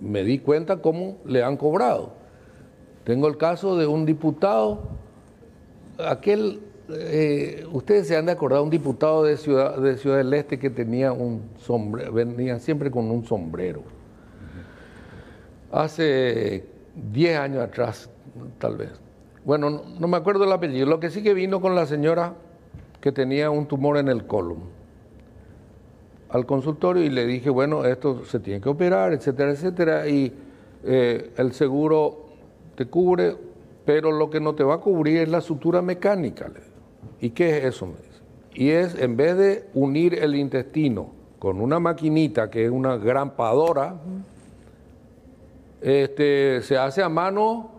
me di cuenta cómo le han cobrado. Tengo el caso de un diputado, aquel, eh, ustedes se han de acordar, un diputado de Ciudad, de Ciudad del Este que tenía un sombrero, venía siempre con un sombrero. Hace 10 años atrás, tal vez. Bueno, no, no me acuerdo el apellido. Lo que sí que vino con la señora que tenía un tumor en el colon al consultorio y le dije, bueno, esto se tiene que operar, etcétera, etcétera, y eh, el seguro te cubre, pero lo que no te va a cubrir es la sutura mecánica. le digo. ¿Y qué es eso? Me dice. Y es, en vez de unir el intestino con una maquinita que es una grampadora, este, se hace a mano,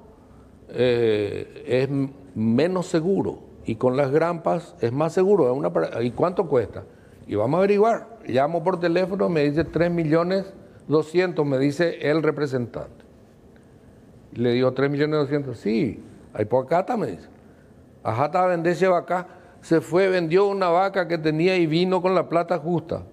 eh, es menos seguro. Y con las grampas es más seguro. es una para- ¿Y cuánto cuesta? Y vamos a averiguar. Llamo por teléfono, me dice 3 millones 200, me dice el representante. Le digo 3 millones 200, sí, hay por acá, me dice. Ajá, está venderse vaca. Se fue, vendió una vaca que tenía y vino con la plata justa.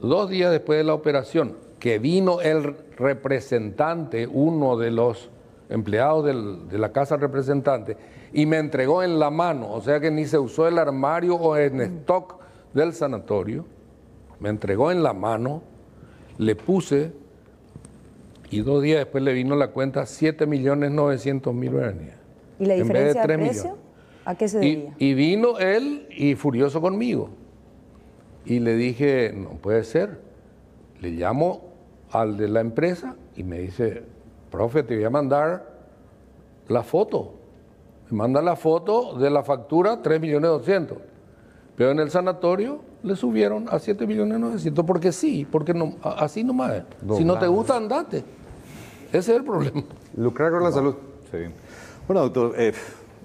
Dos días después de la operación, que vino el representante, uno de los empleados de la casa representante, y me entregó en la mano, o sea que ni se usó el armario o en stock del sanatorio, me entregó en la mano, le puse, y dos días después le vino la cuenta 7 millones 900 mil guaraníes. ¿Y la en vez de diferencia de, 3 precio? millones. ¿A qué se Y, debía? y vino él y furioso conmigo. Y le dije, no puede ser. Le llamo al de la empresa y me dice, profe, te voy a mandar la foto. Me manda la foto de la factura, 3 millones 200. Pero en el sanatorio le subieron a 7 millones 900 porque sí, porque no, así nomás es. Si no te gusta, andate. Ese es el problema. Lucrar con la salud. Sí. Bueno, doctor, eh,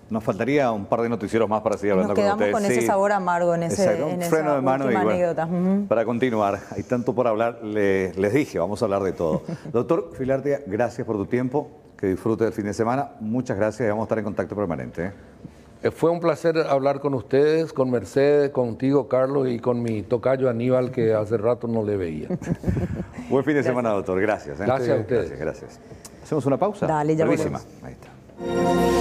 nos faltaría un par de noticieros más para seguir Nos hablando con quedamos ustedes. con ese Sí. sabor amargo en, ese, Exacto, un en esa freno de mano y bueno, anécdota. Para continuar, hay tanto por hablar, le- les dije, vamos a hablar de todo. Doctor Filartia, gracias por tu tiempo, que disfrute del fin de semana, muchas gracias y vamos a estar en contacto permanente. ¿eh? Eh, Fue un placer hablar con ustedes, con Mercedes, contigo, Carlos, y con mi tocayo Aníbal, que hace rato no le veía. Buen fin de semana, doctor, gracias. ¿eh? Gracias a ustedes. Gracias, gracias. Hacemos una pausa. Dale, ya. Ahí está.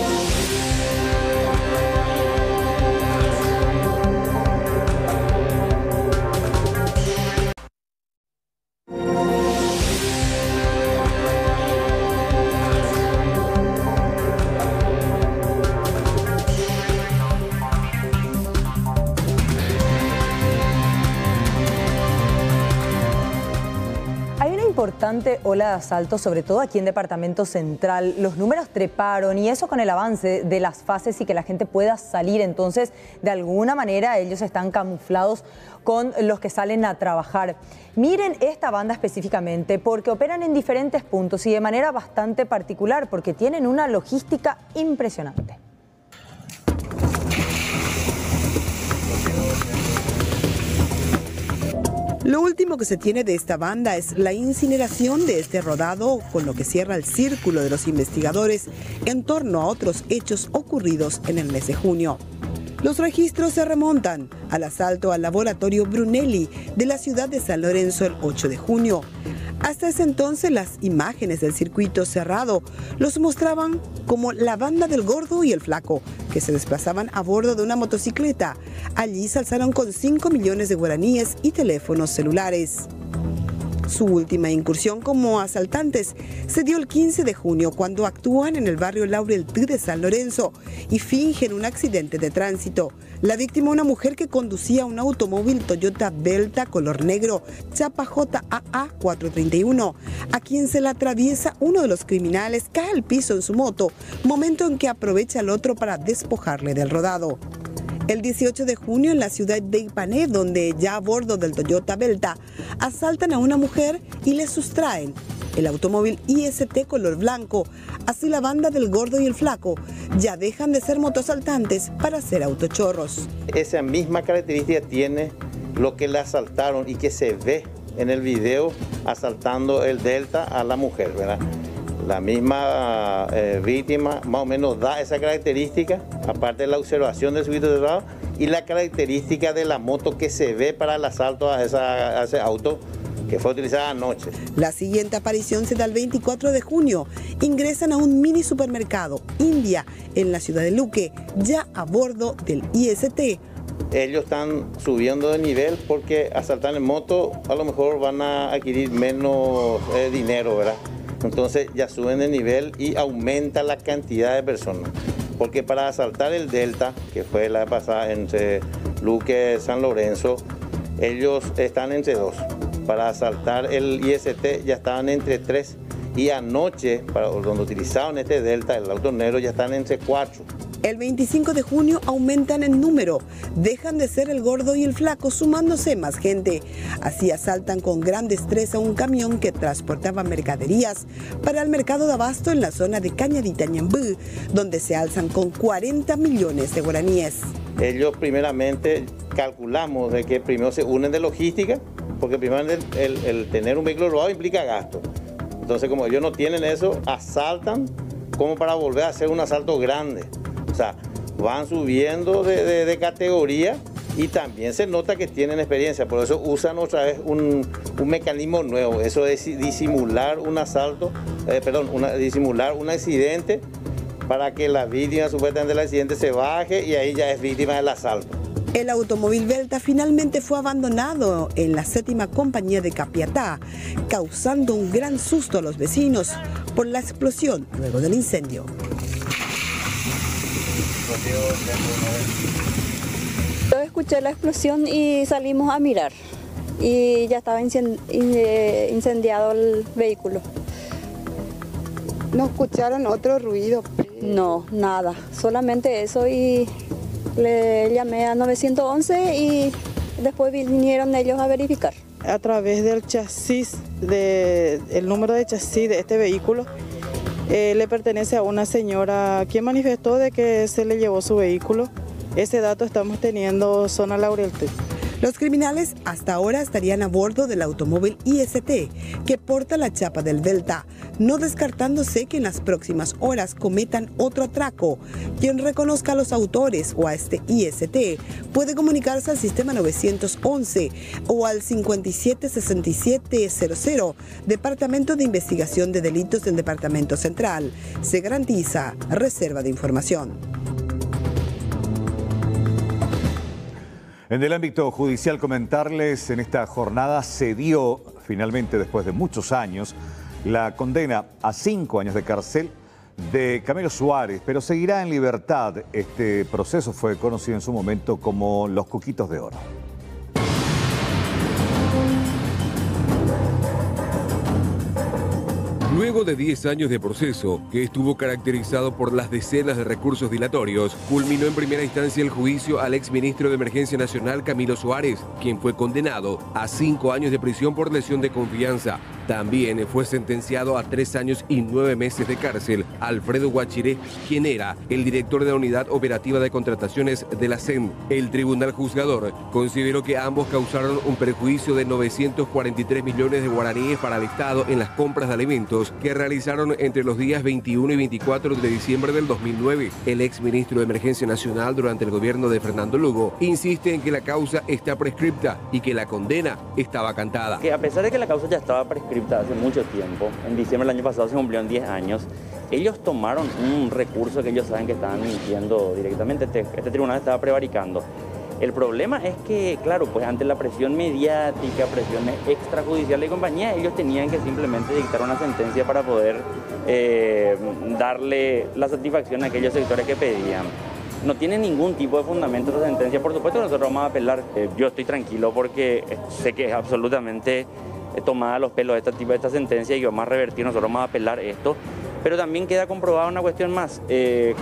Ola de asaltos, sobre todo aquí en Departamento Central. Los números treparon y eso con el avance de las fases y que la gente pueda salir. Entonces, de alguna manera, ellos están camuflados con los que salen a trabajar. Miren esta banda específicamente porque operan en diferentes puntos y de manera bastante particular porque tienen una logística impresionante. Lo último que se tiene de esta banda es la incineración de este rodado, con lo que cierra el círculo de los investigadores en torno a otros hechos ocurridos en el mes de junio. Los registros se remontan al asalto al laboratorio Brunelli de la ciudad de San Lorenzo el 8 de junio. Hasta ese entonces las imágenes del circuito cerrado los mostraban como la banda del gordo y el flaco, que se desplazaban a bordo de una motocicleta. Allí se alzaron con 5 millones de guaraníes y teléfonos celulares. Su última incursión como asaltantes se dio el 15 de junio cuando actúan en el barrio Laurel de San Lorenzo y fingen un accidente de tránsito. La víctima, una mujer que conducía un automóvil Toyota Belta color negro, chapa JAA 431, a quien se la atraviesa uno de los criminales, cae al piso en su moto, momento en que aprovecha el otro para despojarle del rodado. El 18 de junio en la ciudad de Ipané, donde ya a bordo del Toyota Belta, asaltan a una mujer y le sustraen el automóvil IST color blanco. Así la banda del gordo y el flaco ya dejan de ser motosaltantes para ser autochorros. Esa misma característica tiene lo que le asaltaron y que se ve en el video asaltando el Delta a la mujer, ¿verdad? La misma eh, víctima más o menos da esa característica, aparte de la observación del sujeto de lado y la característica de la moto que se ve para el asalto a, a ese auto que fue utilizada anoche. La siguiente aparición se da el 24 de junio. Ingresan a un mini supermercado India en la ciudad de Luque, ya a bordo del IST. Ellos están subiendo de nivel porque asaltar en moto a lo mejor van a adquirir menos eh, dinero, ¿verdad? Entonces ya suben de nivel y aumenta la cantidad de personas. Porque para asaltar el Delta, que fue la pasada entre Luque y San Lorenzo, ellos están entre dos. Para asaltar el IST ya estaban entre tres. Y anoche, donde utilizaron este Delta, el auto negro, ya están entre cuatro. El 25 de junio aumentan en número, dejan de ser el gordo y el flaco sumándose más gente. Así asaltan con gran destreza un camión que transportaba mercaderías para el mercado de abasto en la zona de Cañadita Ñambú, donde se alzan con 40 millones de guaraníes. Ellos primeramente calculamos de que primero se unen de logística, porque primero el, el tener un vehículo robado implica gasto. Entonces como ellos no tienen eso, asaltan como para volver a hacer un asalto grande. O sea, van subiendo de, categoría y también se nota que tienen experiencia, por eso usan otra vez un, mecanismo nuevo, eso es disimular un asalto, eh, perdón, disimular un accidente para que la víctima supuestamente del accidente se baje y ahí ya es víctima del asalto. El automóvil Belta finalmente fue abandonado en la séptima compañía de Capiatá, causando un gran susto a los vecinos por la explosión luego del incendio. Yo escuché la explosión y salimos a mirar y ya estaba eh, incendiado el vehículo. ¿No escucharon otro ruido? No, nada, solamente eso y le llamé a 911 y después vinieron ellos a verificar. A través del chasis, de, el número de chasis de este vehículo, eh, le pertenece a una señora quien manifestó de que se le llevó su vehículo. Ese dato estamos teniendo zona Laurel los criminales hasta ahora estarían a bordo del automóvil IST que porta la chapa del Delta, no descartándose que en las próximas horas cometan otro atraco. Quien reconozca a los autores o a este IST puede comunicarse al sistema 911 o al 576700, Departamento de Investigación de Delitos del Departamento Central. Se garantiza reserva de información. En el ámbito judicial, comentarles, en esta jornada se dio finalmente, después de muchos años, la condena a cinco años de cárcel de Camilo Suárez, pero seguirá en libertad. Este proceso fue conocido en su momento como los Cuquitos de Oro. Luego de 10 años de proceso, que estuvo caracterizado por las decenas de recursos dilatorios, culminó en primera instancia el juicio al exministro de Emergencia Nacional Camilo Suárez, quien fue condenado a cinco años de prisión por lesión de confianza también fue sentenciado a tres años y nueve meses de cárcel Alfredo Guachiré, quien era el director de la Unidad Operativa de Contrataciones de la CEN. El tribunal juzgador consideró que ambos causaron un perjuicio de 943 millones de guaraníes para el Estado en las compras de alimentos que realizaron entre los días 21 y 24 de diciembre del 2009. El ex ministro de Emergencia Nacional durante el gobierno de Fernando Lugo insiste en que la causa está prescripta y que la condena estaba cantada. Que a pesar de que la causa ya estaba prescripta, hace mucho tiempo. En diciembre del año pasado se cumplieron 10 años. Ellos tomaron un recurso que ellos saben que estaban mintiendo directamente. Este, este tribunal estaba prevaricando. El problema es que, claro, pues ante la presión mediática, presiones extrajudiciales y compañía, ellos tenían que simplemente dictar una sentencia para poder eh, darle la satisfacción a aquellos sectores que pedían. No tiene ningún tipo de fundamento esa sentencia, por supuesto nosotros vamos a apelar. Eh, yo estoy tranquilo porque sé que es absolutamente tomada los pelos esta tipo de esta sentencia y vamos a revertir, nosotros vamos a apelar esto. Pero también queda comprobada una cuestión más,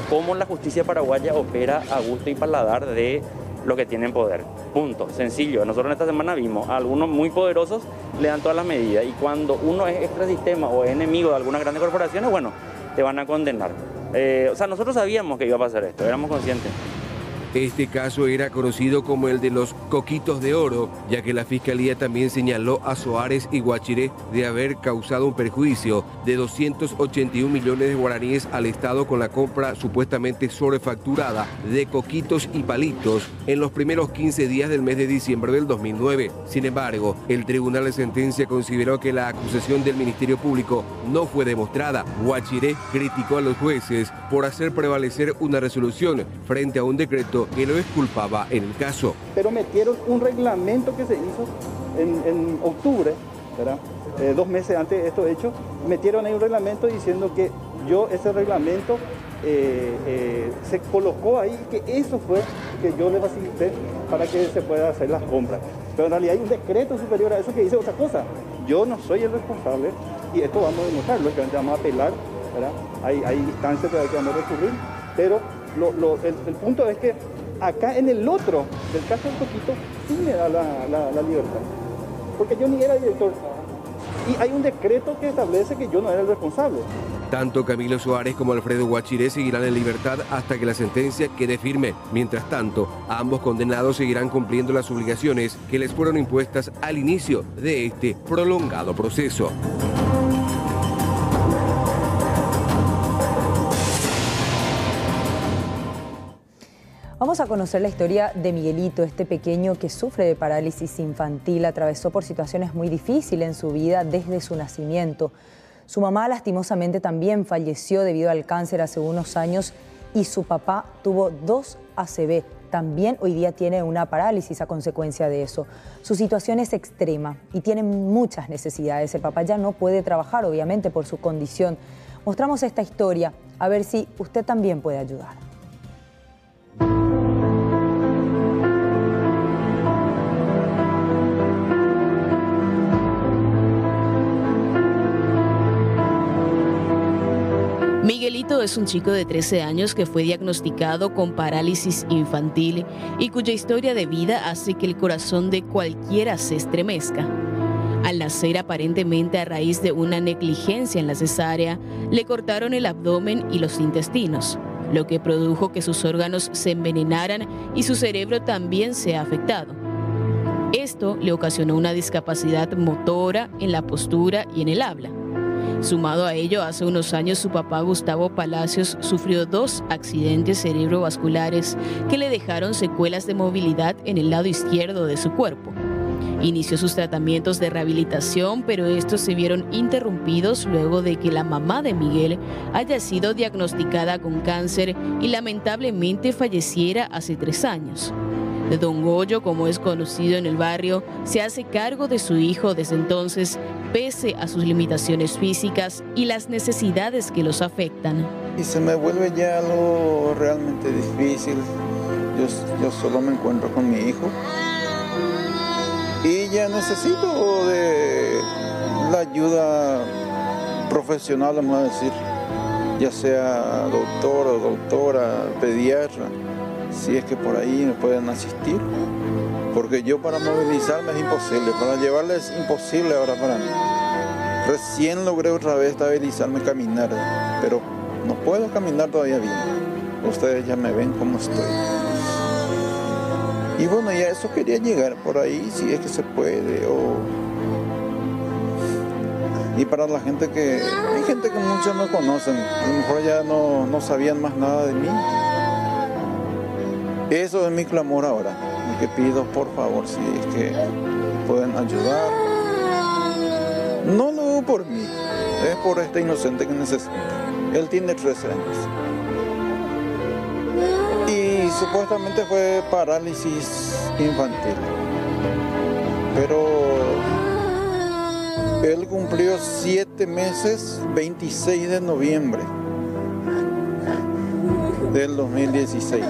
cómo la justicia paraguaya opera a gusto y paladar de lo que tienen poder. Punto, sencillo. Nosotros en esta semana vimos a algunos muy poderosos le dan todas las medidas y cuando uno es extrasistema o es enemigo de algunas grandes corporaciones, bueno, te van a condenar. Eh, o sea, nosotros sabíamos que iba a pasar esto, éramos conscientes. Este caso era conocido como el de los coquitos de oro, ya que la fiscalía también señaló a Soares y Guachiré de haber causado un perjuicio de 281 millones de guaraníes al Estado con la compra supuestamente sobrefacturada de coquitos y palitos en los primeros 15 días del mes de diciembre del 2009. Sin embargo, el Tribunal de Sentencia consideró que la acusación del Ministerio Público no fue demostrada. Guachiré criticó a los jueces por hacer prevalecer una resolución frente a un decreto que lo exculpaba en el caso. Pero metieron un reglamento que se hizo en, octubre, eh, dos meses antes de esto hecho, metieron ahí un reglamento diciendo que yo ese reglamento eh, eh, se colocó ahí que eso fue que yo le facilité para que se pueda hacer las compras. Pero en realidad hay un decreto superior a eso que dice otra cosa. Yo no soy el responsable y esto vamos a demostrarlo, lógicamente vamos a apelar, Hay, hay instancias que vamos a recurrir, pero el, punto es que acá en el otro, del caso del Coquito, sí me da la, libertad. Porque yo ni era director. Y hay un decreto que establece que yo no era el responsable. Tanto Camilo Suárez como Alfredo Guachiré seguirán en libertad hasta que la sentencia quede firme. Mientras tanto, ambos condenados seguirán cumpliendo las obligaciones que les fueron impuestas al inicio de este prolongado proceso. Vamos a conocer la historia de Miguelito, este pequeño que sufre de parálisis infantil, atravesó por situaciones muy difíciles en su vida desde su nacimiento. Su mamá lastimosamente también falleció debido al cáncer hace unos años y su papá tuvo dos ACV. También hoy día tiene una parálisis a consecuencia de eso. Su situación es extrema y tiene muchas necesidades. El papá ya no puede trabajar, obviamente, por su condición. Mostramos esta historia a ver si usted también puede ayudar. Miguelito es un chico de 13 años que fue diagnosticado con parálisis infantil y cuya historia de vida hace que el corazón de cualquiera se estremezca. Al nacer aparentemente a raíz de una negligencia en la cesárea, le cortaron el abdomen y los intestinos, lo que produjo que sus órganos se envenenaran y su cerebro también sea afectado. Esto le ocasionó una discapacidad motora en la postura y en el habla. Sumado a ello, hace unos años su papá Gustavo Palacios sufrió dos accidentes cerebrovasculares que le dejaron secuelas de movilidad en el lado izquierdo de su cuerpo. Inició sus tratamientos de rehabilitación, pero estos se vieron interrumpidos luego de que la mamá de Miguel haya sido diagnosticada con cáncer y lamentablemente falleciera hace tres años. De Don Goyo, como es conocido en el barrio, se hace cargo de su hijo desde entonces, pese a sus limitaciones físicas y las necesidades que los afectan. Y se me vuelve ya algo realmente difícil. Yo, yo solo me encuentro con mi hijo. Y ya necesito de la ayuda profesional, vamos a decir, ya sea doctor o doctora, pediatra si es que por ahí me pueden asistir. Porque yo para movilizarme es imposible, para llevarles es imposible ahora para mí. Recién logré otra vez estabilizarme, caminar, pero no puedo caminar todavía bien. Ustedes ya me ven cómo estoy. Y bueno, ya eso quería llegar por ahí, si es que se puede. Y para la gente que... Hay gente que muchos no conocen, a lo mejor ya no, no sabían más nada de mí. Eso es mi clamor ahora. Lo que pido, por favor, si es que pueden ayudar. No lo hago por mí, es por este inocente que necesita. Él tiene 13 años. Y supuestamente fue parálisis infantil. Pero él cumplió siete meses 26 de noviembre del 2016.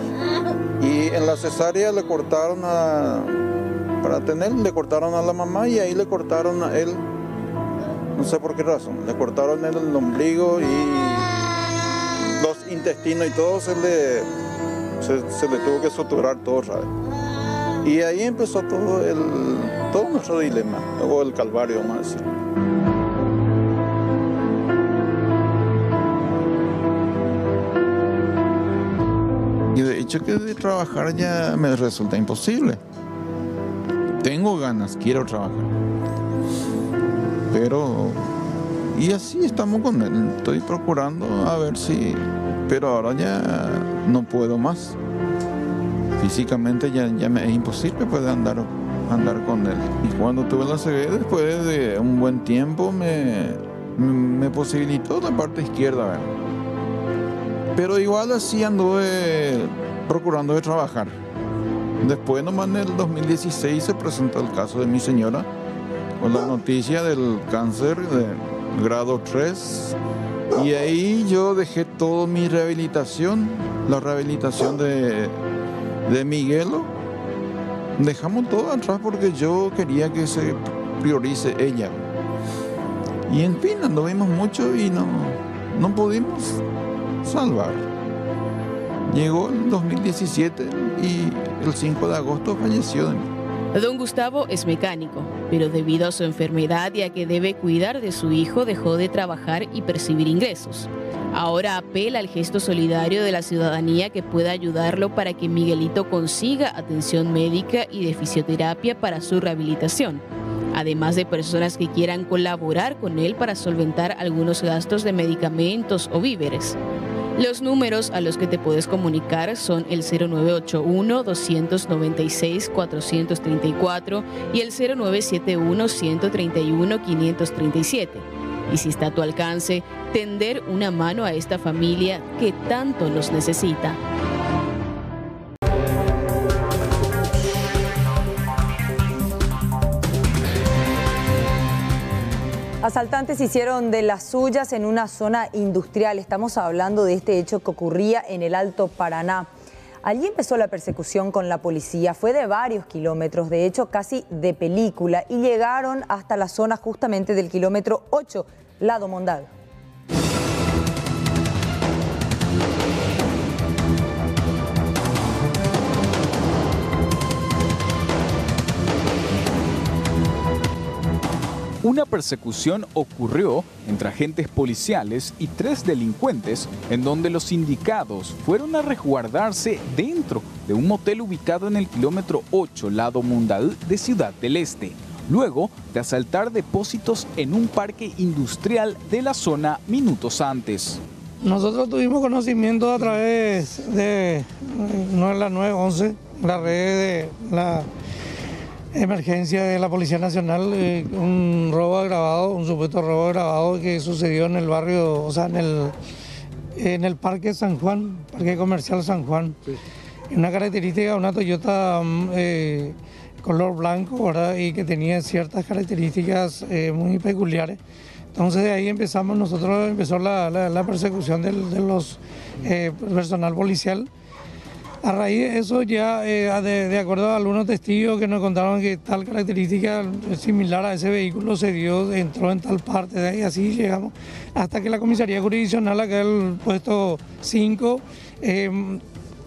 En la cesárea le cortaron a, para tener, le cortaron a la mamá y ahí le cortaron a él, no sé por qué razón, le cortaron él el ombligo y los intestinos y todo se le, se, le tuvo que suturar todo vez. Y ahí empezó todo, el, todo nuestro dilema, o el calvario, a decir. Que de trabajar ya me resulta imposible. Tengo ganas, quiero trabajar. Pero... Y así estamos con él. Estoy procurando a ver si... Pero ahora ya no puedo más. Físicamente ya, ya me es imposible poder andar, andar con él. Y cuando tuve la ceguera, después de un buen tiempo, me, me, posibilitó la parte izquierda. Pero igual así anduve procurando de trabajar. Después nomás en el 2016 se presentó el caso de mi señora con la noticia del cáncer de grado 3 y ahí yo dejé toda mi rehabilitación, la rehabilitación de, de Miguelo. Dejamos todo atrás porque yo quería que se priorice ella. Y en fin, anduvimos mucho y no, no pudimos salvar. Llegó el 2017 y el 5 de agosto falleció de mí. Don Gustavo es mecánico, pero debido a su enfermedad y a que debe cuidar de su hijo, dejó de trabajar y percibir ingresos. Ahora apela al gesto solidario de la ciudadanía que pueda ayudarlo para que Miguelito consiga atención médica y de fisioterapia para su rehabilitación, además de personas que quieran colaborar con él para solventar algunos gastos de medicamentos o víveres. Los números a los que te puedes comunicar son el 0981-296-434 y el 0971-131-537. Y si está a tu alcance, tender una mano a esta familia que tanto nos necesita. Asaltantes hicieron de las suyas en una zona industrial. Estamos hablando de este hecho que ocurría en el Alto Paraná. Allí empezó la persecución con la policía. Fue de varios kilómetros, de hecho casi de película, y llegaron hasta la zona justamente del kilómetro 8, lado Mondal. Una persecución ocurrió entre agentes policiales y tres delincuentes en donde los indicados fueron a resguardarse dentro de un motel ubicado en el kilómetro 8 lado Mundaú de Ciudad del Este, luego de asaltar depósitos en un parque industrial de la zona minutos antes. Nosotros tuvimos conocimiento a través de no es la 911, la red de la emergencia de la Policía Nacional, eh, un robo agravado, un supuesto robo agravado que sucedió en el barrio, o sea, en el, en el Parque San Juan, Parque Comercial San Juan. Una característica, una Toyota mm, eh, color blanco, ¿verdad? Y que tenía ciertas características eh, muy peculiares. Entonces de ahí empezamos, nosotros empezó la, la- la persecución del- de los personal policial. A raíz de eso ya, eh, de, acuerdo a algunos testigos que nos contaron que tal característica similar a ese vehículo se dio, entró en tal parte, de ahí así llegamos, hasta que la comisaría jurisdiccional, acá el puesto 5, eh,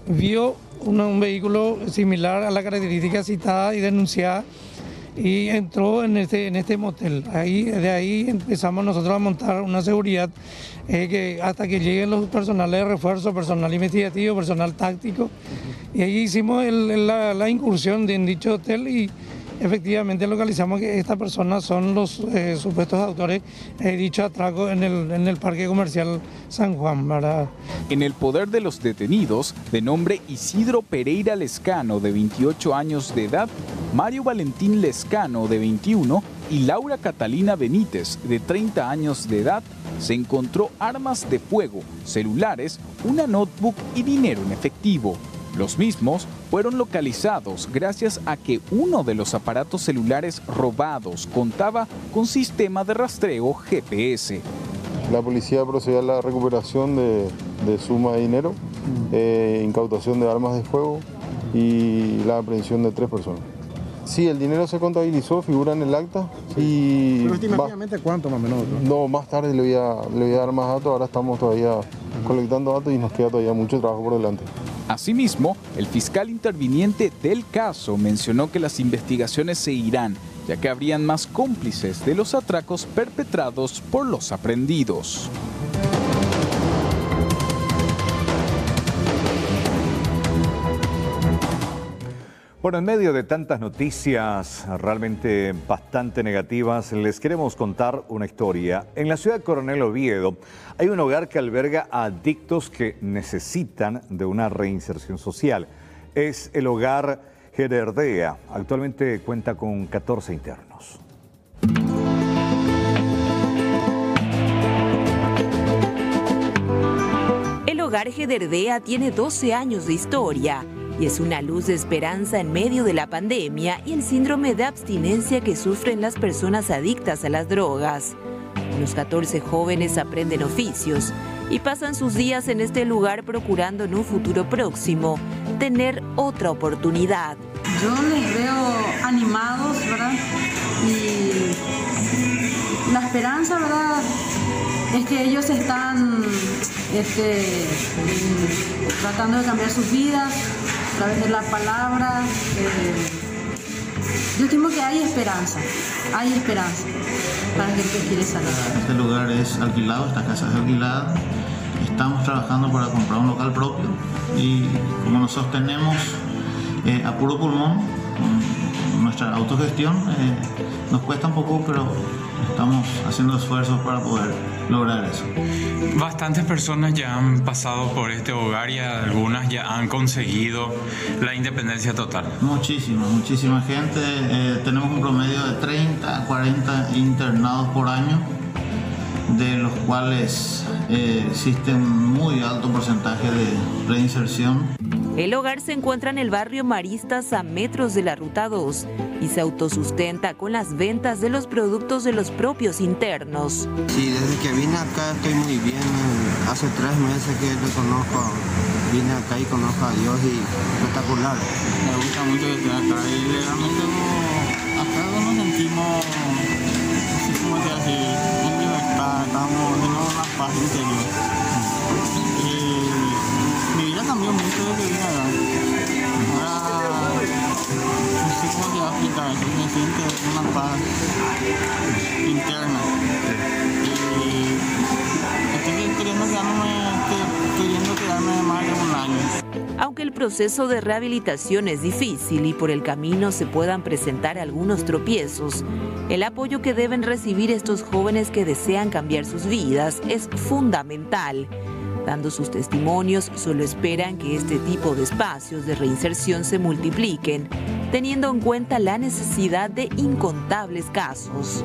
vio un vehículo similar a la característica citada y denunciada y entró en este, en este motel. Ahí, de ahí empezamos nosotros a montar una seguridad eh, que hasta que lleguen los personales de refuerzo, personal investigativo, personal táctico. Y ahí hicimos el- la incursión de en dicho hotel y efectivamente localizamos que estas personas son los eh, supuestos autores de dicho atraco en el, en el parque comercial San Juan. ¿verdad? En el poder de los detenidos, de nombre Isidro Pereira Lescano, de 28 años de edad, Mario Valentín Lescano, de 21, y Laura Catalina Benítez, de 30 años de edad, se encontró armas de fuego, celulares, una notebook y dinero en efectivo. Los mismos fueron localizados gracias a que uno de los aparatos celulares robados contaba con sistema de rastreo GPS. La policía procedió a la recuperación de, suma de dinero, eh, incautación de armas de fuego y la aprehensión de tres personas. Sí, el dinero se contabilizó, figura en el acta y... ¿Pero estimativamente cuánto más o menos? No, más tarde le voy, a, le voy a dar más datos, ahora estamos todavía colectando datos y nos queda todavía mucho trabajo por delante. Asimismo, el fiscal interviniente del caso mencionó que las investigaciones seguirán, ya que habrían más cómplices de los atracos perpetrados por los aprendidos. Bueno, en medio de tantas noticias realmente bastante negativas, les queremos contar una historia. En la ciudad de Coronel Oviedo hay un hogar que alberga a adictos que necesitan de una reinserción social. Es el hogar Gerardea. Actualmente cuenta con 14 internos. El hogar Gederdea tiene 12 años de historia y es una luz de esperanza en medio de la pandemia y el síndrome de abstinencia que sufren las personas adictas a las drogas. Los 14 jóvenes aprenden oficios y pasan sus días en este lugar procurando en un futuro próximo tener otra oportunidad. Yo les veo animados, ¿verdad? Y la esperanza, ¿verdad? Es que ellos están este, tratando de cambiar sus vidas, a través de la palabra. Eh, yo estimo que hay esperanza, hay esperanza para el que quiere salir. Este lugar es alquilado, esta casa es alquilada. Estamos trabajando para comprar un local propio y como nos sostenemos eh, a puro pulmón, con nuestra autogestión, eh, nos cuesta un poco, pero estamos haciendo esfuerzos para poder lograr eso. Bastantes personas ya han pasado por este hogar y algunas ya han conseguido la independencia total. Muchísima, muchísima gente. Eh, tenemos un promedio de 30, 40 internados por año, de los cuales eh, existe un muy alto porcentaje de reinserción. El hogar se encuentra en el barrio Maristas a metros de la Ruta 2 y se autosustenta con las ventas de los productos de los propios internos. Sí, desde que vine acá estoy muy bien. Hace tres meses que le conozco, vine acá y conozco a Dios y espectacular. Me gusta mucho que esté acá y realmente acá nos sentimos, así como así, en libertad, estamos de nuevo en la paz interior explicar eso, me siento una paz interna. Estoy queriendo quedarme más de un año. Aunque el proceso de rehabilitación es difícil y por el camino se puedan presentar algunos tropiezos, el apoyo que deben recibir estos jóvenes que desean cambiar sus vidas es fundamental Dando sus testimonios, solo esperan que este tipo de espacios de reinserción se multipliquen, teniendo en cuenta la necesidad de incontables casos.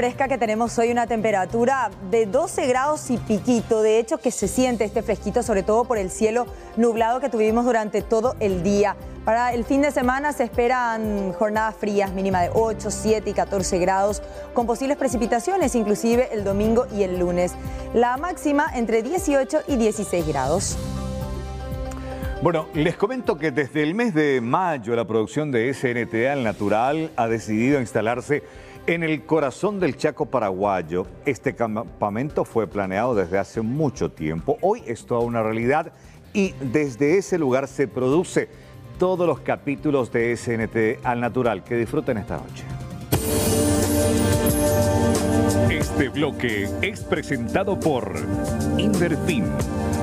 Fresca que tenemos hoy, una temperatura de 12 grados y piquito. De hecho, que se siente este fresquito, sobre todo por el cielo nublado que tuvimos durante todo el día. Para el fin de semana se esperan jornadas frías, mínima de 8, 7 y 14 grados, con posibles precipitaciones, inclusive el domingo y el lunes. La máxima entre 18 y 16 grados. Bueno, les comento que desde el mes de mayo la producción de SNT al natural ha decidido instalarse en el corazón del Chaco paraguayo, este campamento fue planeado desde hace mucho tiempo. Hoy es toda una realidad y desde ese lugar se produce todos los capítulos de SNT al natural. Que disfruten esta noche. Este bloque es presentado por Inverfin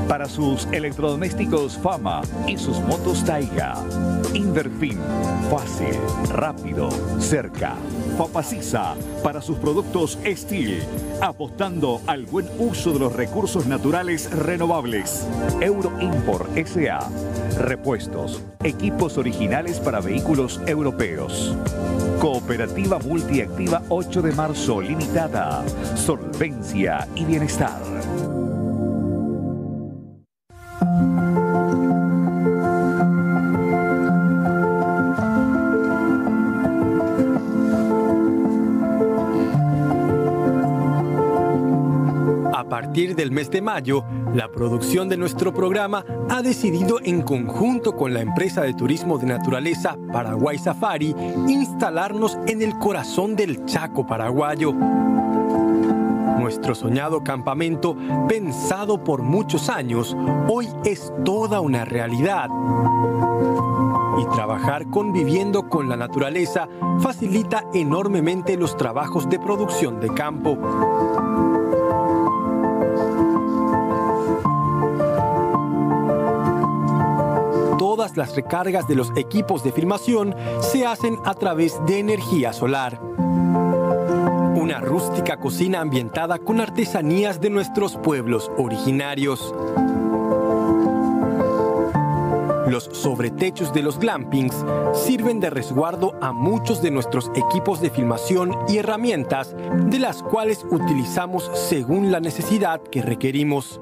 para sus electrodomésticos Fama y sus motos Taiga. Inverfin, fácil, rápido, cerca. Fapacisa para sus productos Steel, apostando al buen uso de los recursos naturales renovables. Euro Import SA, repuestos, equipos originales para vehículos europeos. Cooperativa Multiactiva 8 de marzo limitada, solvencia y bienestar. Del mes de mayo, la producción de nuestro programa ha decidido en conjunto con la empresa de turismo de naturaleza Paraguay Safari instalarnos en el corazón del Chaco paraguayo. Nuestro soñado campamento, pensado por muchos años, hoy es toda una realidad. Y trabajar conviviendo con la naturaleza facilita enormemente los trabajos de producción de campo. Las recargas de los equipos de filmación se hacen a través de energía solar. Una rústica cocina ambientada con artesanías de nuestros pueblos originarios. Los sobretechos de los glampings sirven de resguardo a muchos de nuestros equipos de filmación y herramientas, de las cuales utilizamos según la necesidad que requerimos.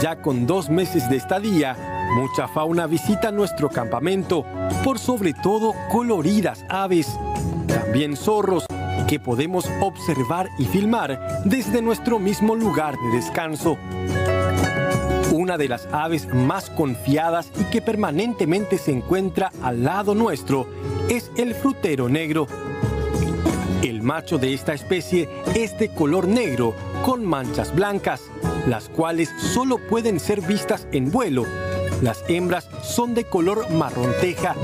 Ya con dos meses de estadía, Mucha fauna visita nuestro campamento, por sobre todo coloridas aves, también zorros, que podemos observar y filmar desde nuestro mismo lugar de descanso. Una de las aves más confiadas y que permanentemente se encuentra al lado nuestro es el frutero negro. El macho de esta especie es de color negro con manchas blancas, las cuales solo pueden ser vistas en vuelo las hembras son de color marrón teja.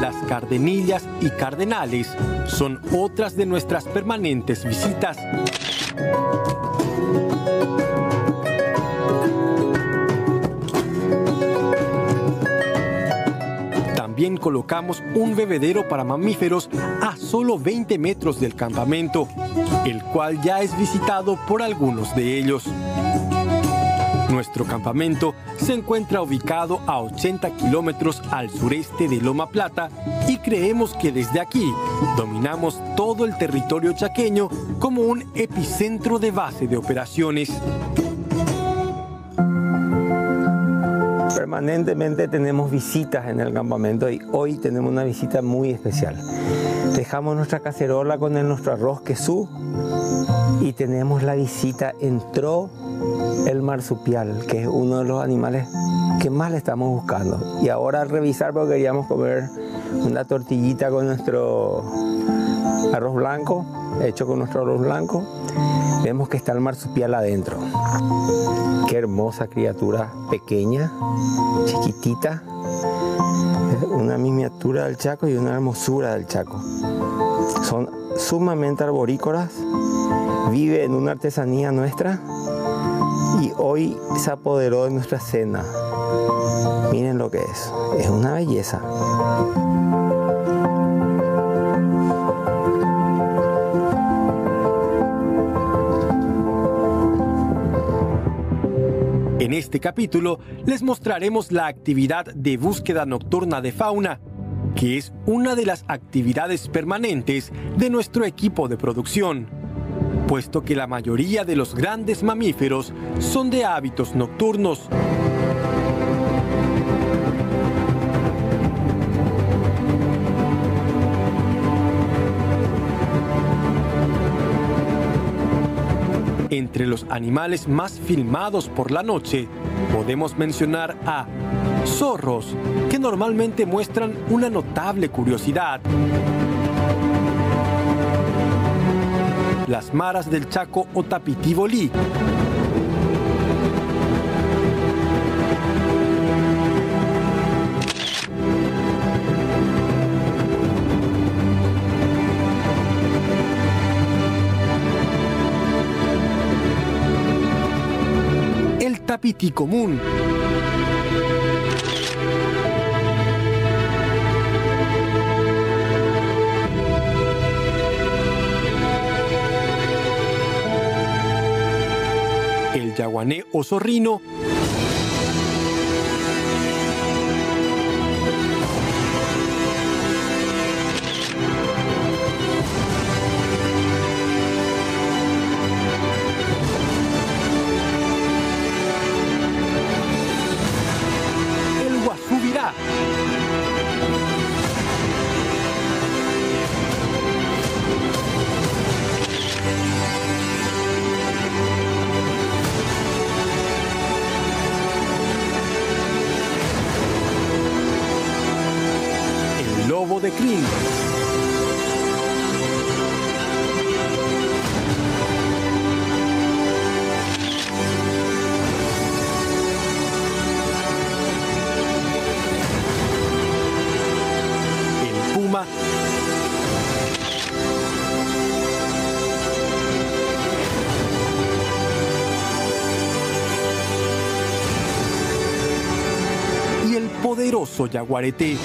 Las cardenillas y cardenales son otras de nuestras permanentes visitas. Colocamos un bebedero para mamíferos a solo 20 metros del campamento, el cual ya es visitado por algunos de ellos. Nuestro campamento se encuentra ubicado a 80 kilómetros al sureste de Loma Plata y creemos que desde aquí dominamos todo el territorio chaqueño como un epicentro de base de operaciones. Permanentemente tenemos visitas en el campamento y hoy tenemos una visita muy especial. Dejamos nuestra cacerola con el, nuestro arroz quesú y tenemos la visita. Entró el marsupial, que es uno de los animales que más le estamos buscando. Y ahora al revisar, porque queríamos comer una tortillita con nuestro arroz blanco, hecho con nuestro arroz blanco, vemos que está el marsupial adentro. Qué hermosa criatura, pequeña, chiquitita. Una miniatura del Chaco y una hermosura del Chaco. Son sumamente arborícolas, vive en una artesanía nuestra y hoy se apoderó de nuestra cena. Miren lo que es, es una belleza. En este capítulo les mostraremos la actividad de búsqueda nocturna de fauna, que es una de las actividades permanentes de nuestro equipo de producción, puesto que la mayoría de los grandes mamíferos son de hábitos nocturnos. Entre los animales más filmados por la noche, podemos mencionar a zorros, que normalmente muestran una notable curiosidad. Las maras del Chaco o tapitibolí, tapití común. El yaguané o zorrino poderoso yaguareté.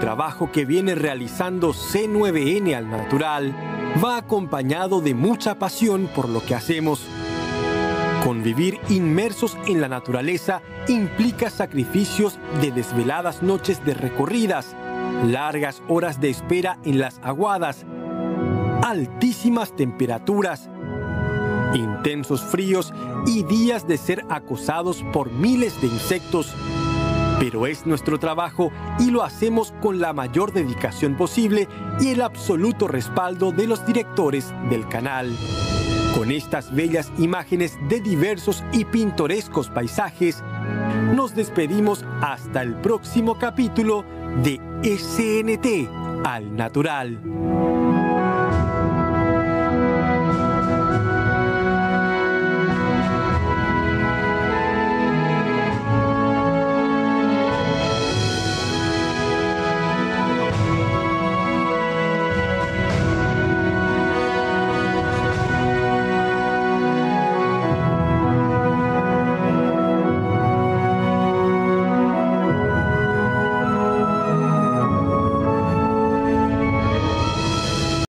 Trabajo que viene realizando C9N al natural va acompañado de mucha pasión por lo que hacemos. Convivir inmersos en la naturaleza implica sacrificios de desveladas noches de recorridas, largas horas de espera en las aguadas, altísimas temperaturas, intensos fríos y días de ser acosados por miles de insectos pero es nuestro trabajo y lo hacemos con la mayor dedicación posible y el absoluto respaldo de los directores del canal. Con estas bellas imágenes de diversos y pintorescos paisajes, nos despedimos hasta el próximo capítulo de SNT al Natural.